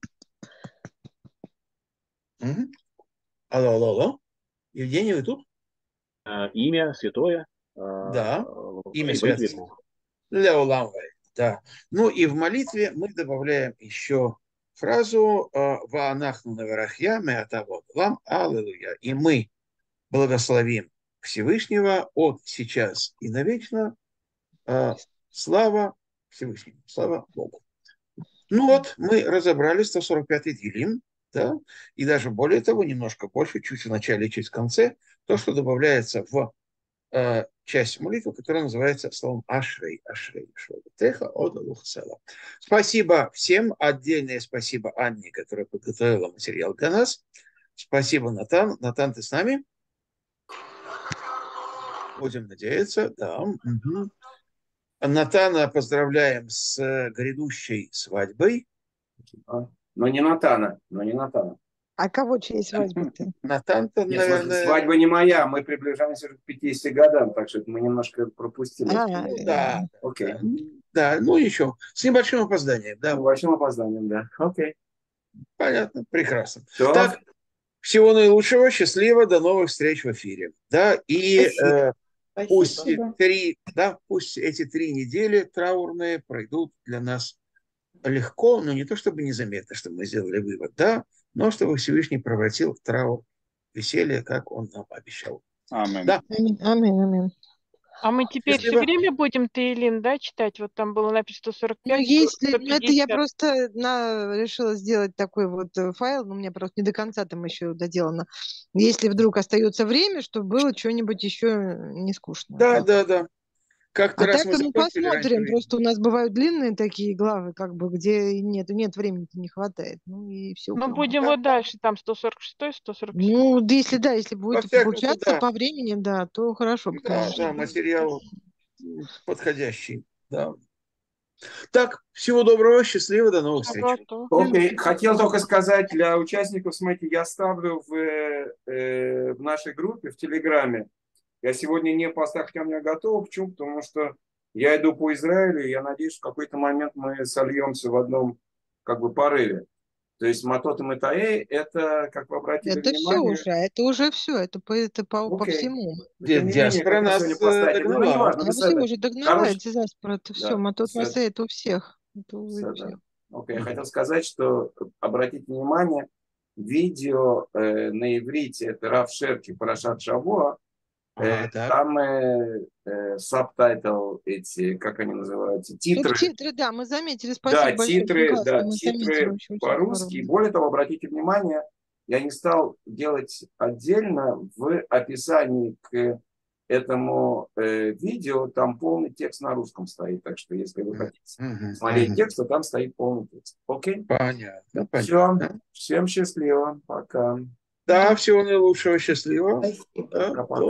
Мгм. Алло, алло, алло. Евгений, вы тут? э, имя святое. э, Да, имя святое. Леолам да. Ну и в молитве мы добавляем еще фразу «Ваанахну наверахья меатавод лам аллилуйя». И мы благословим Всевышнего от сейчас и навечно. Слава Всевышнему, слава Богу. Ну вот, мы разобрали 145-й Дилим, да, и даже более того, немножко больше, чуть в начале, чуть в конце, то, что добавляется в э, часть молитвы, которая называется словом Ашрей, Ашрей, Теха, Ода, Лухасала. Спасибо всем, отдельное спасибо Анне, которая подготовила материал для нас. Спасибо, Натан. Натан, ты с нами? Будем надеяться, да. Мгм. Натана поздравляем с грядущей свадьбой. А, Но не Натана, но не Натана. А кого чьей свадьба-то? Натан-то, наверное... свадьба не моя, мы приближаемся уже к 50 годам, так что мы немножко пропустили. А, Ну, да, Окей. да, ну еще, с небольшим опозданием, да, С большим опозданием, да. Окей. понятно, прекрасно. Все. Так, всего наилучшего, счастливо, до новых встреч в эфире. Да, и э, пусть Спасибо. три, да, пусть эти три недели траурные пройдут для нас легко, но не то чтобы незаметно, чтобы мы сделали вывод, да, но чтобы Всевышний превратил в траур веселье, как он нам обещал. Амен. Да. Аминь, аминь, аминь. А мы теперь все Счастливо. время будем Таилин, да, читать? Вот там было написано 145, Ну, если, ну, это я 150. просто на, решила сделать такой вот э, файл, но у меня просто не до конца там еще доделано. Если вдруг остается время, чтобы было что-нибудь еще не скучно. Да, да, да. Как-то А раз так мы мы раньше посмотрим. Просто у нас бывают длинные такие главы, как бы, где нет, нет времени не хватает. Ну и все. Ну, будем вот дальше, там 146, 147. Ну, да, если да, если будет получаться да. по времени, да, то хорошо. Да, да, материал подходящий. Да. Так, всего доброго, счастливо, до новых встреч. Окей. Хотел только сказать для участников, смотрите, я ставлю в, э, в нашей группе, в Телеграме. Я сегодня не постах, хотя у меня готово. Почему? Потому что я иду по Израилю, и я надеюсь, что в какой-то момент мы сольемся в одном как бы порыве. То есть Матот и Матаэй – это, как вы обратили Это все внимание, уже, это уже все, это по, это по, по Окей. всему. Диаспора нас э, ну, догнала. неважно, А мы все уже догнала, Короче, эти заспор, это все, да, мотот с- масса, это у всех. Это у всех. да. Окей, я хотел сказать, что обратите внимание, видео э, на иврите, это Раф Шерки, Парашат Шавуа, э, так. там э, э, сабтайтл, эти, как они называются, титры. Субтитры, да, мы заметили, спасибо Да, большое. титры, прекрасно, да, титры заметили, очень, очень по-русски. Более того, обратите внимание, я не стал делать отдельно в описании к этому э, видео, там полный текст на русском стоит. Так что, если вы хотите смотреть текст, то там стоит полный текст. Окей? Понятно, Все. понятно. Всем счастливо. Пока. Да, всего наилучшего, счастливо. Пока-пока.